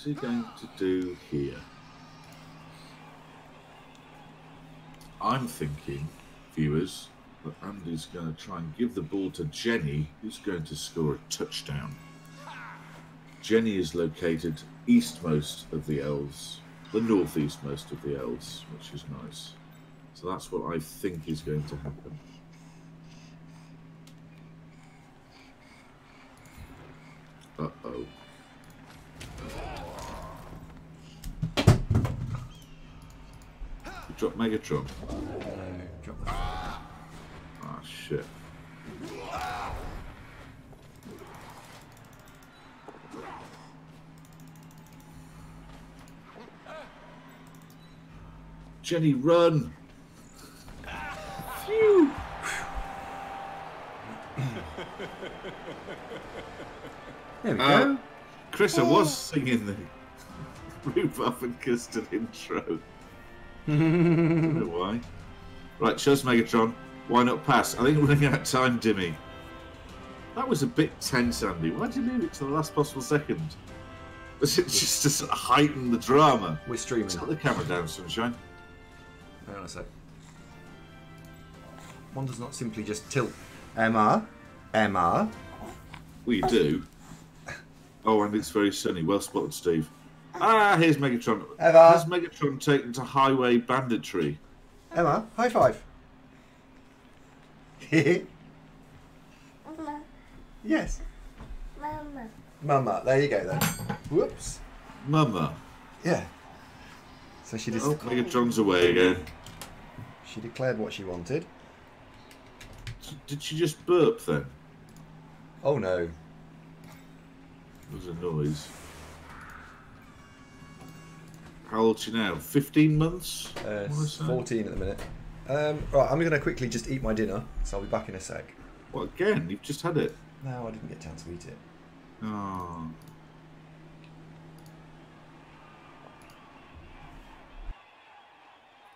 What's he going to do here? I'm thinking, viewers, that Andy's going to try and give the ball to Jenny, who's going to score a touchdown. Jenny is located eastmost of the elves, the northeastmost of the elves, which is nice. So that's what I think is going to happen. Uh Drop Megatron.
No, drop the.
Ah, shit. Jenny, run! Phew!
There we
Uh,
go.
Chris, I was singing the (laughs) Rhubarb and Custard intro. Don't (laughs) know why. Right, us Megatron. Why not pass? I think we're running out of time, Dimmy. That was a bit tense, Andy. Why did you leave it to the last possible second? Was it just to sort of heighten the drama?
We're streaming.
Tilt the camera down, Sunshine.
Hang on a sec. One does not simply just tilt. Emma, Emma.
You do. Oh, and it's very sunny. Well spotted, Steve. Ah, here's Megatron.
Eva.
Has Megatron taken to highway banditry?
Emma, high five. (laughs) yes.
Mama.
Mama, there you go then. Whoops.
Mama.
Yeah. So she just
Oh, Megatron's away again.
she declared what she wanted.
Did she just burp then?
Oh no.
There was a noise. How old's she now? 15 months?
Uh,
What was that?
14 at the minute. Um, right, I'm going to quickly just eat my dinner, so I'll be back in a sec.
What, again? You've just had it.
No, I didn't get a chance to eat it.
Oh.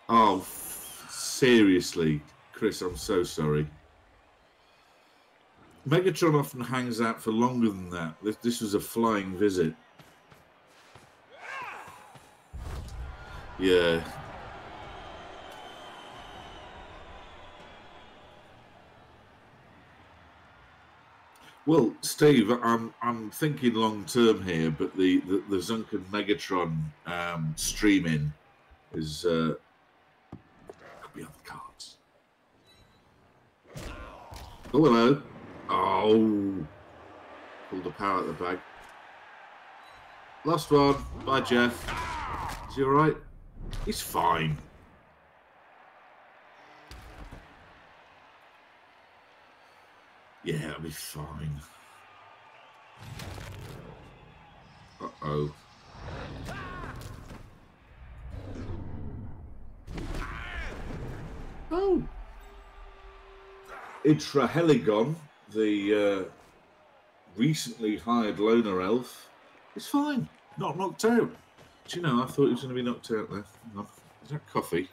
Oh, f- seriously, Chris, I'm so sorry. Megatron often hangs out for longer than that. This, this was a flying visit. Yeah. Well, Steve, I'm I'm thinking long term here, but the the, the Zunkin Megatron um, streaming is uh, could be on the cards. Oh hello! Oh, pulled the power out of the bag. Last one. Bye, Jeff. Is he all right? He's fine. Yeah, it'll be fine. Uh oh. Oh. Idra Heligon, the uh, recently hired loner elf, is fine. Not knocked out. Do you know, I thought he was going to be knocked out there. Is that coffee?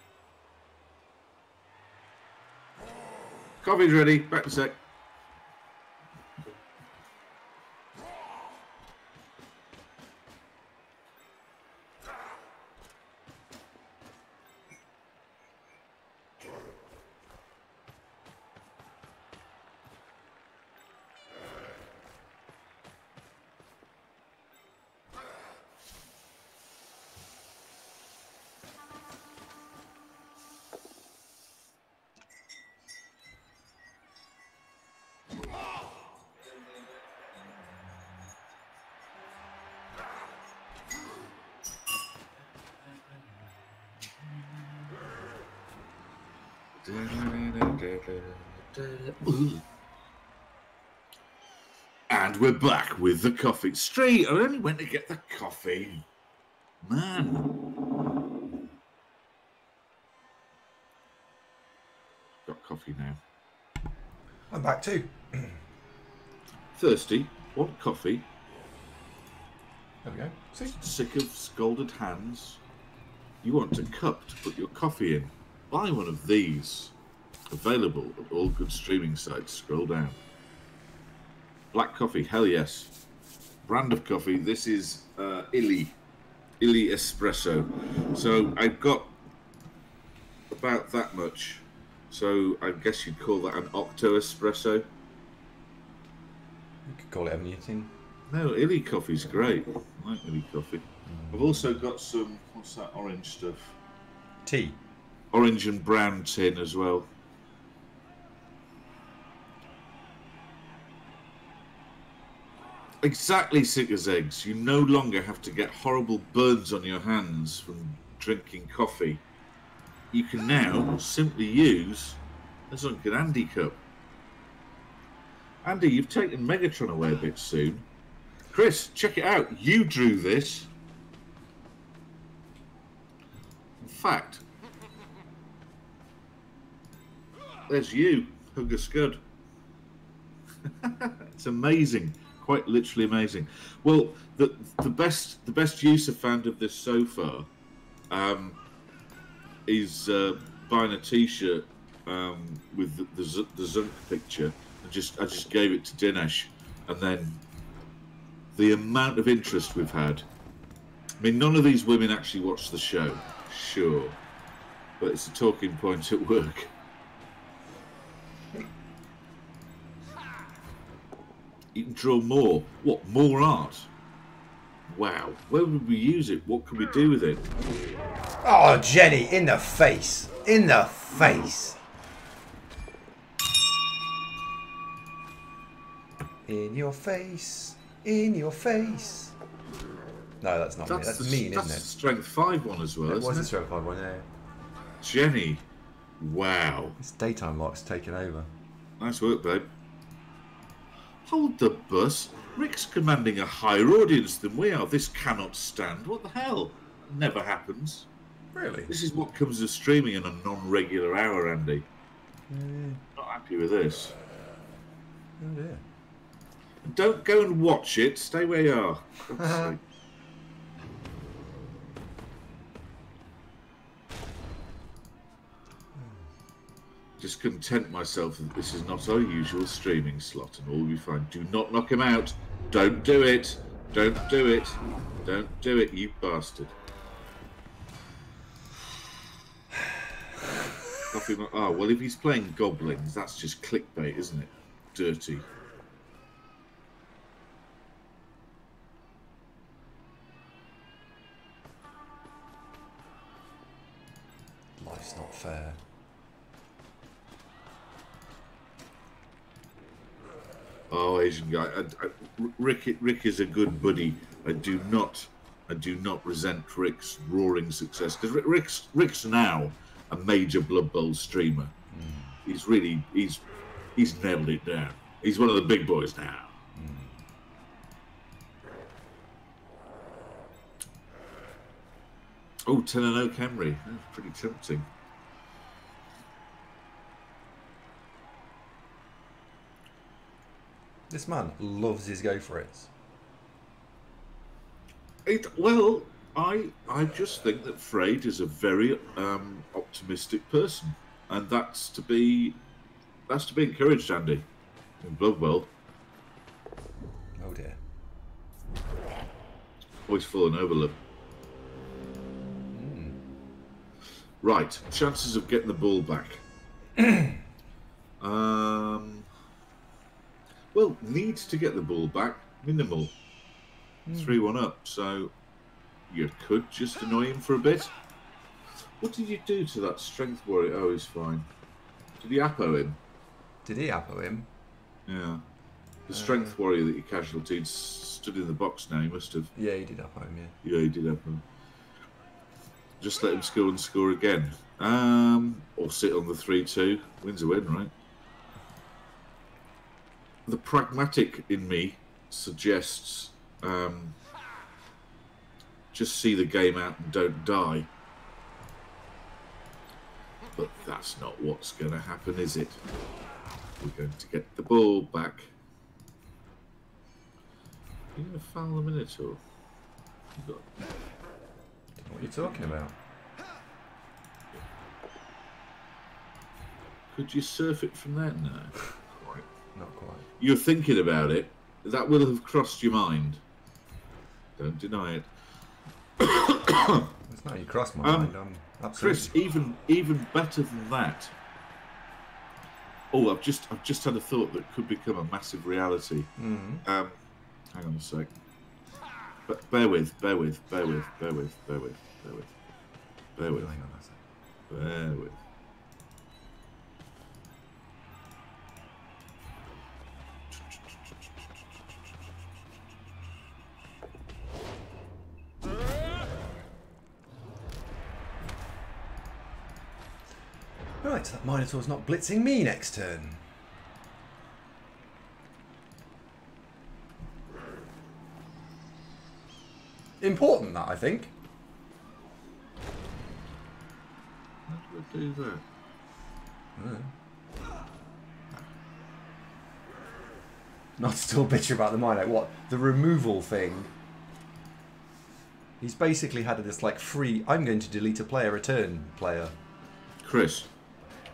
Coffee's ready. Back in a sec. Uh, and we're back with the coffee. Street, I only went to get the coffee. Man. Got coffee now.
I'm back too. (clears throat)
Thirsty, want coffee.
There we go. See?
Sick of scalded hands. You want a cup to put your coffee in. Buy one of these. Available at all good streaming sites. Scroll down. Black coffee, hell yes. Brand of coffee. This is uh, Illy, Illy Espresso. So I've got about that much. So I guess you'd call that an Octo Espresso.
You could call it anything.
No, Illy coffee's great. I like Illy coffee. I've also got some, what's that orange stuff?
Tea.
Orange and brown tin as well. Exactly, sick as eggs. You no longer have to get horrible burns on your hands from drinking coffee. You can now simply use a Zunkin Andy cup. Andy, you've taken Megatron away a bit soon. Chris, check it out. You drew this. In fact, there's you, Hugger Scud. (laughs) it's amazing, quite literally amazing. Well, the the best the best use I've found of this so far um, is uh, buying a T-shirt um, with the, the, the Zunk picture. I just I just gave it to Dinesh, and then the amount of interest we've had. I mean, none of these women actually watch the show, sure, but it's a talking point at work. You can draw more. What? More art? Wow. Where would we use it? What could we do with it?
Oh, Jenny, in the face. In the face. In your face. In your face. No, that's not me. That's
the,
mean,
that's
isn't it?
strength five one as well.
It was a strength five one, yeah.
Jenny. Wow.
This daytime lock's taken over.
Nice work, babe. Hold the bus. Rick's commanding a higher audience than we are. This cannot stand. What the hell? Never happens.
Really?
This is what comes of streaming in a non-regular hour, Andy. Not happy with this.
oh dear.
Don't go and watch it. Stay where you are. (laughs) Just content myself that this is not our usual streaming slot and all will be fine. Do not knock him out. Don't do it. Don't do it. Don't do it, you bastard. Coffee mo- Oh, well, if he's playing goblins, that's just clickbait, isn't it? Dirty.
Life's not fair.
Oh, Asian guy. I, I, Rick, Rick is a good buddy. I do not, I do not resent Rick's roaring success because Rick, Rick's, Rick's now a major Blood Bowl streamer. Mm. He's really, he's, he's nailed it down. He's one of the big boys now. Mm. Oh, 10 and 0 Camry. That's pretty tempting.
This man loves his go for it.
It, well, I I just think that Freyd is a very um, optimistic person, and that's to be that's to be encouraged, Andy. In Blood Bloodwell,
Oh dear.
always falling over them. Right, chances of getting the ball back. (clears throat) um, well, needs to get the ball back minimal. Three one up, so you could just annoy him for a bit. What did you do to that strength warrior? Oh, he's fine. Did you appo him?
Did he appo him?
Yeah. The strength warrior that you casualtied stood in the box now. He must have.
Yeah, he did appo him, yeah.
Yeah, he did appo him. Just let him score and score again. Um, or sit on the 3 2. Wins a win, right? The pragmatic in me suggests um, just see the game out and don't die. But that's not what's going to happen, is it? We're going to get the ball back. You're going to foul the Minotaur. You got
What are you talking about?
Could you surf it from there? No. (laughs)
Not quite.
You're thinking about it. That will have crossed your mind. Don't deny it.
It's not you crossed my
Um,
mind. I'm absolutely.
Chris, even even better than that. Oh, I've just I've just had a thought that could become a massive reality.
Mhm.
Um, hang on a sec. But bear with, bear with, bear with, bear with, bear with, bear with, bear with,
Hang on a sec.
bear with.
Right, so that Minotaur's not blitzing me next turn. Important that I think.
How do I do that? Hmm.
Not still bitter about the Minotaur. What? The removal thing. He's basically had this like free. I'm going to delete a player return player.
Chris,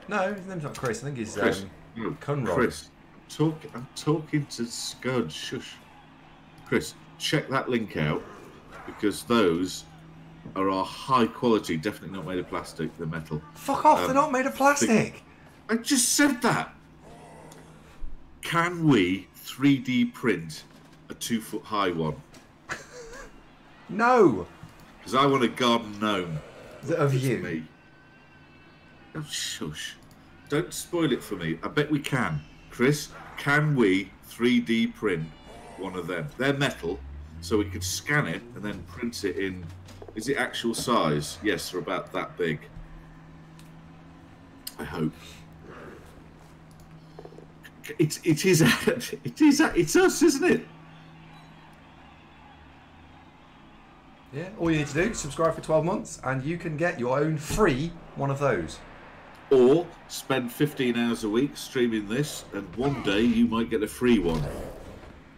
No, his name's not Chris. I think he's
Chris,
um,
no,
Conrad.
Chris, talk. I'm talking to Scud. Shush. Chris, check that link out because those are our high quality, definitely not made of plastic. They're metal.
Fuck off!
Um,
they're not made of plastic.
I just said that. Can we 3D print a two foot high one? (laughs)
No,
Because I want a garden gnome.
Of you.
Me. Oh, shush. Don't spoil it for me. I bet we can. Chris, can we 3D print one of them? They're metal, so we could scan it and then print it in. Is it actual size? Yes, they're about that big. I hope. It, it is (laughs) it is it's us, isn't it?
Yeah, all you need to do subscribe for 12 months and you can get your own free one of those.
Or spend 15 hours a week streaming this, and one day you might get a free one.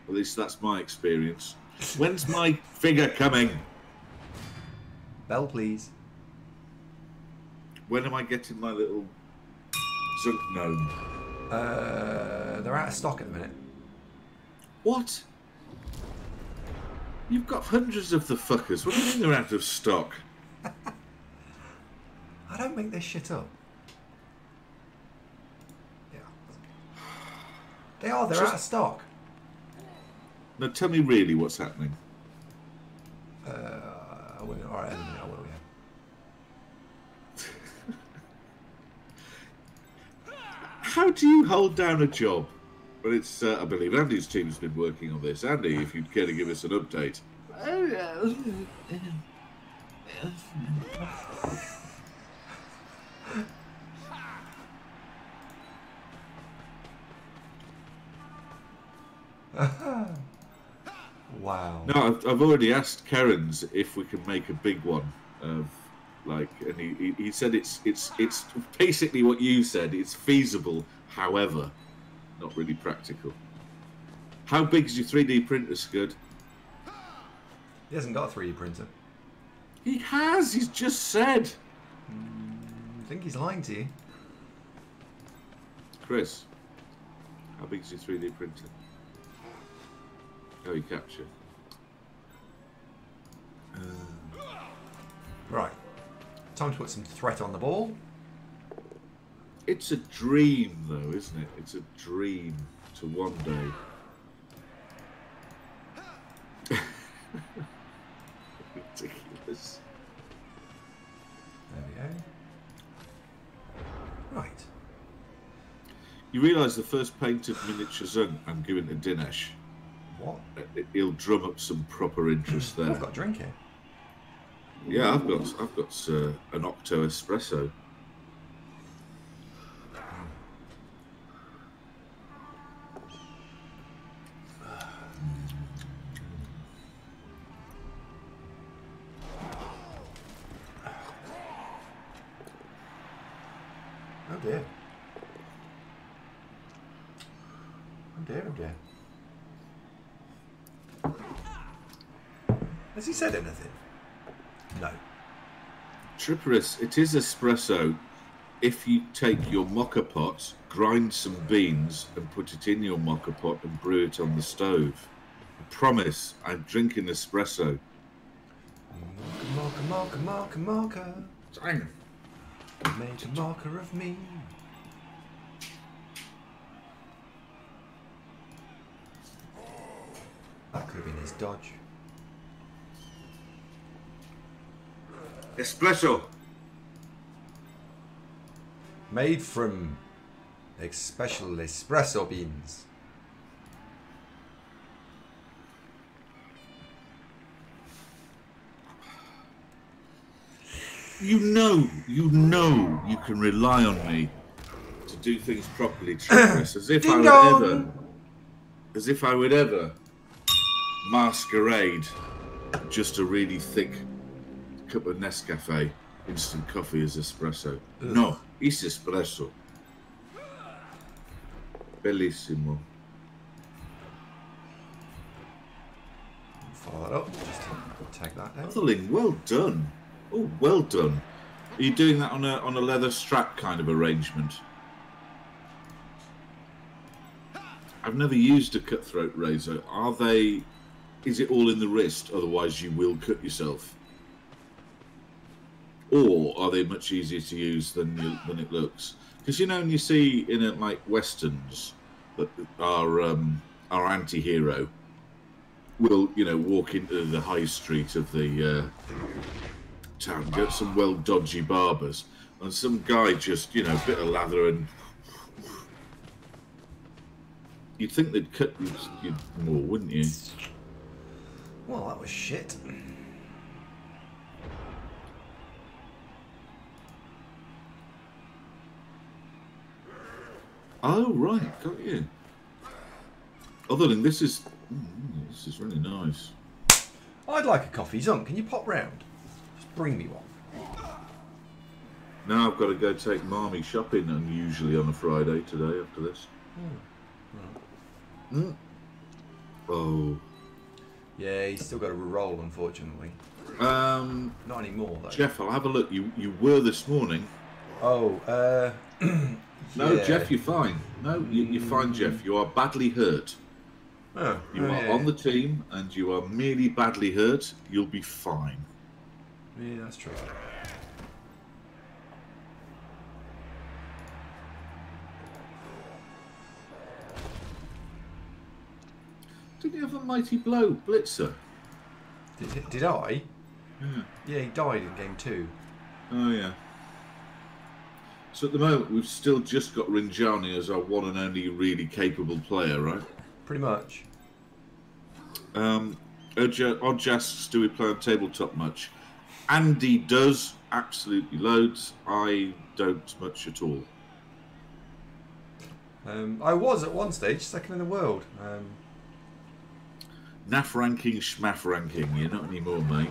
At least that's my experience. When's my figure coming?
Bell, please.
When am I getting my little Zunk gnome?
Uh, they're out of stock at the minute.
What? You've got hundreds of the fuckers. What do you mean they're out of stock? (laughs)
I don't make this shit up. They are, they're
Just-
out of stock.
Now tell me really what's happening.
Uh, I will, alright, in a minute I will, yeah.
How do you hold down a job? Well, it's, uh, I believe Andy's team's been working on this. Andy, if you'd care to give us an update. (laughs) (laughs)
Wow.
No, I've, I've already asked Kerens if we can make a big one of like, and he, he, said it's it's it's basically what you said. It's feasible, however, not really practical. How big is your 3D printer, Scud?
He hasn't got a 3D printer.
He has. He's just said.
Hmm, I think he's lying to you.
Chris, how big is your 3D printer? Oh, you capture.
Uh, right. Time to put some threat on the ball.
It's a dream, though, isn't it? It's a dream to one day. (laughs) Ridiculous.
There we go. Right.
You realise the first painted miniature Zunk I'm giving to Dinesh,
What?
he'll drum up some proper interest there.
I've got a drink here.
Yeah, I've got I've got uh, an Octo Espresso.
Oh dear. Oh dear, oh dear. Has he said anything? No.
Tripperis, it is espresso if you take your moka pot, grind some beans, and put it in your moka pot and brew it on the stove. I promise, I'm drinking espresso.
Marker, marker, marker.
Dang.
You made a marker of me. That could have been his dodge.
Espresso.
Made from special espresso beans.
You know, you know, you can rely on me to do things properly, Tripperis. (coughs) As if I would ever, as if I would ever masquerade just a really thick cup of Nescafe instant coffee as espresso. No, it's espresso. Bellissimo.
Follow that up. Just tag that down.
Otherling, well done. Oh, well done. Are you doing that on a on a leather strap kind of arrangement? I've never used a cutthroat razor. Are they? Is it all in the wrist? Otherwise, you will cut yourself. Or are they much easier to use than you, than it looks? Because you know, when you see in it, like westerns that are um, our anti-hero will you know walk into the high street of the uh, town, get some well dodgy barbers, and some guy just you know bit of lather and you'd think they'd cut you more, wouldn't you?
Well, that was shit.
Oh right, got you. Other than this is mm, this is really nice.
I'd like a coffee. Zunk, can you pop round? Just bring me one.
Now I've got to go take Marmy shopping, unusually on a Friday today after this. Mm. Oh,
Yeah, he's still got a roll, unfortunately.
um,
Not anymore, though.
Jeff, I'll have a look. You you were this morning.
Oh, uh. (clears throat)
No,
yeah.
Jeff, you're fine. No, you, you're mm. fine, Jeff. You are badly hurt.
Oh, oh
You
oh,
are
yeah.
on the team, and you are merely badly hurt. You'll be fine.
Yeah, that's true.
Didn't you have a mighty blow, Blitzer?
Did, did I?
Yeah.
Yeah, he died in game two.
Oh yeah. So at the moment, we've still just got Rinjani as our one and only really capable player, right?
Pretty much.
Um, asks, do we play on tabletop much? Andy does absolutely loads. I don't much at all.
Um, I was at one stage second in the world. Um,
NAF ranking, schmaff ranking. You're not anymore, mate.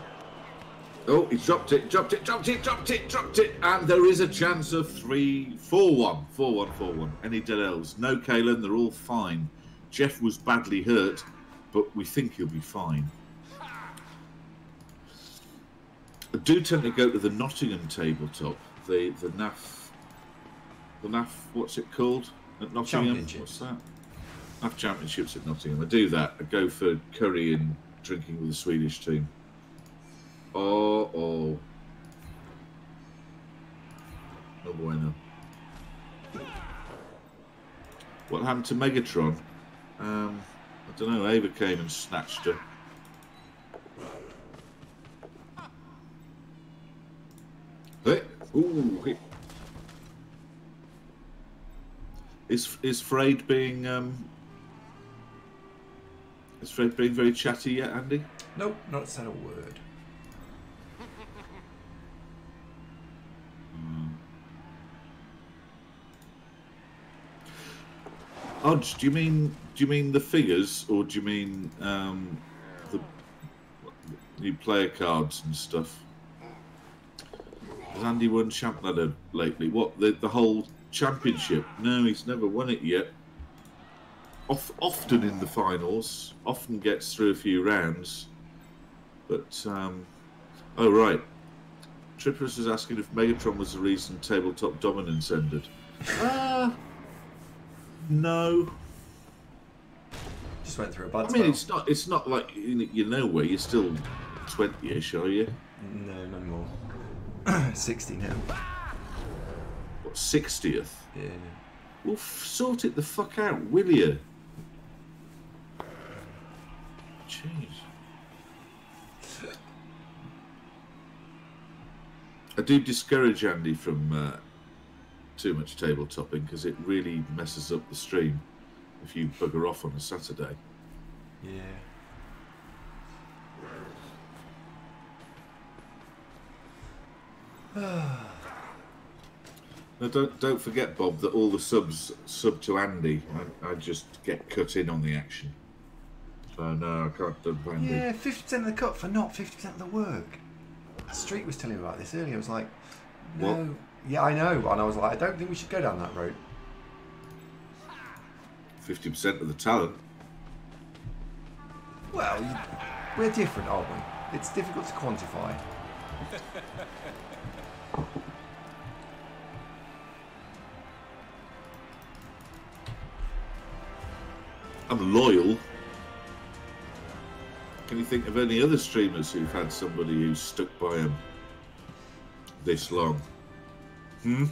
Oh, he dropped it, dropped it, dropped it, dropped it, dropped it. And there is a chance of 3 4 1. 4 1, 4 1. Any dead elves? No, Kalen, they're all fine. Jeff was badly hurt, but we think he'll be fine. I do tend to go to the Nottingham tabletop. The the NAF. The NAF, what's it called? At Nottingham?
Championships.
What's that? NAF Championships at Nottingham. I do that. I go for curry and drinking with the Swedish team. Oh, oh. No bueno. What happened to Megatron? Um, I don't know. Ava came and snatched her. Hey, ooh, hey. Is is Frayed being um? Is Frayed being very chatty yet, Andy?
nope, not said a word.
Odds, do you mean do you mean the figures or do you mean um, the new player cards and stuff? Has Andy won Champ Ladder lately? What the the whole championship. No, he's never won it yet. Off, often in the finals, often gets through a few rounds. But, um, oh, right. Trippers is asking if Megatron was the reason tabletop dominance ended. Ah, no.
Just went through a bad
I mean,
spell.
it's not. It's not like you you know where you're still twenty-ish, are you?
No, no more. (clears throat) 60 now.
What sixtieth?
Yeah.
Well, f- sort it the fuck out, will you? Jeez. I do discourage Andy from uh, too much tabletopping because it really messes up the stream if you bugger off on a Saturday.
Yeah. (sighs)
Now, don't don't forget, Bob, that all the subs sub to Andy. I, I just get cut in on the action. So no, I can't Andy.
Yeah, 50% of the cut for not 50% of the work. Street was telling me about this earlier. I was like, no.
What?
Yeah, I know. And I was like, I don't think we should go down that road.
Fifty percent of the talent.
Well, you- we're different, aren't we? It's difficult to quantify. (laughs)
I'm loyal. Can you think of any other streamers who've had somebody who's stuck by them this long? Hmm?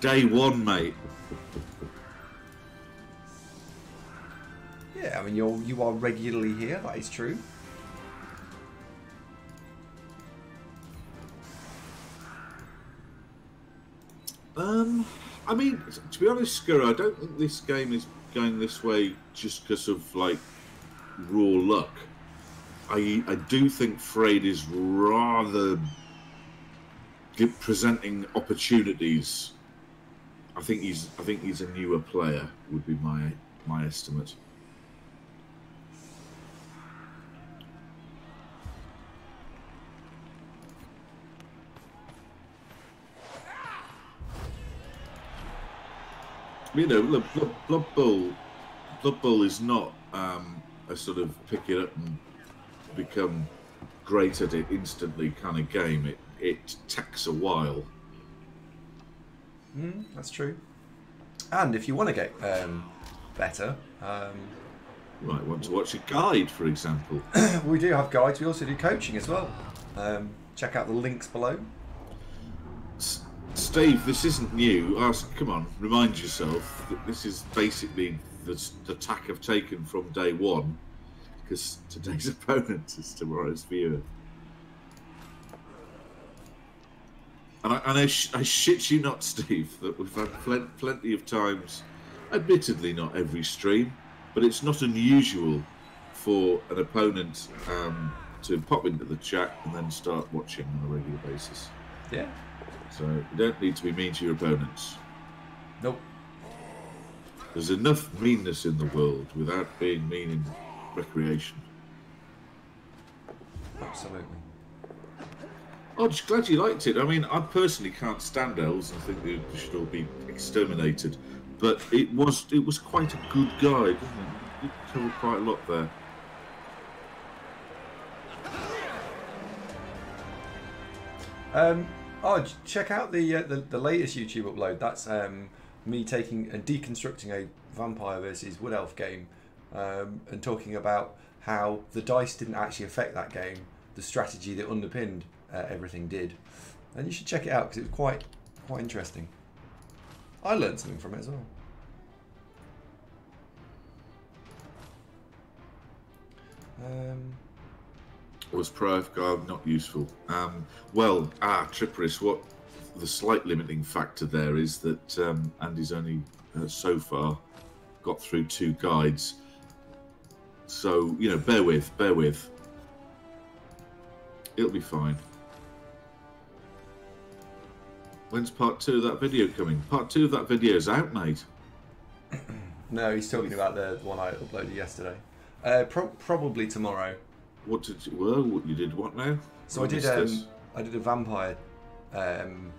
Day one, mate.
Yeah, I mean, you're you are regularly here. That is true.
Um, I mean, to be honest, Skura, I don't think this game is going this way just because of like raw luck. I I do think Frade is rather presenting opportunities. I think he's I think he's a newer player would be my my estimate. you know, look, Blood, Bowl, Blood Bowl is not um, a sort of pick it up and become great at it instantly kind of game. It it takes a while.
Mm, that's true. And if you want to get um, better, um,
You might want to watch a guide, for example. (clears throat)
we do have guides. We also do coaching as well. Um, check out the links below.
S- Steve, this isn't new. Ask, come on, remind yourself that this is basically the, the tack I've taken from day one, because today's (laughs) opponent is tomorrow's viewer. And I, and I, sh- I shit you not, Steve, that we've had plen- plenty of times, admittedly not every stream, but it's not unusual for an opponent um, to pop into the chat and then start watching on a regular basis.
Yeah.
So you don't need to be mean to your opponents.
Nope.
There's enough meanness in the world without being mean in recreation.
Absolutely.
Oh, just glad you liked it. I mean, I personally can't stand elves and think they should all be exterminated, but it was it was quite a good guide, wasn't it? It covered quite a lot there.
Um, oh, check out the, uh, the the latest YouTube upload. That's um, me taking and deconstructing a vampire versus wood elf game, um, and talking about how the dice didn't actually affect that game. The strategy that underpinned uh, everything did, and you should check it out because it was quite quite interesting. I learned something from it as well. Um,
Was Pro Guard not useful? Um, well, ah, Tripperis, what the slight limiting factor there is that um, Andy's only uh, so far got through two guides. So, you know, bear with, bear with. It'll be fine. When's part two of that video coming? Part two of that video is out, mate. (clears throat)
no, he's talking about the one I uploaded yesterday. Uh, pro- probably tomorrow.
What did you, well, what you did what now?
So I did um, I did a vampire um,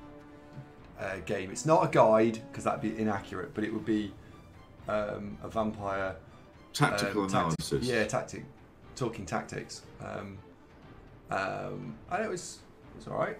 uh, game. It's not a guide because that'd be inaccurate, but it would be um, a vampire
Tactical
um, tacti-
analysis.
yeah, tactic, talking tactics. Um, um, and it was it was all right.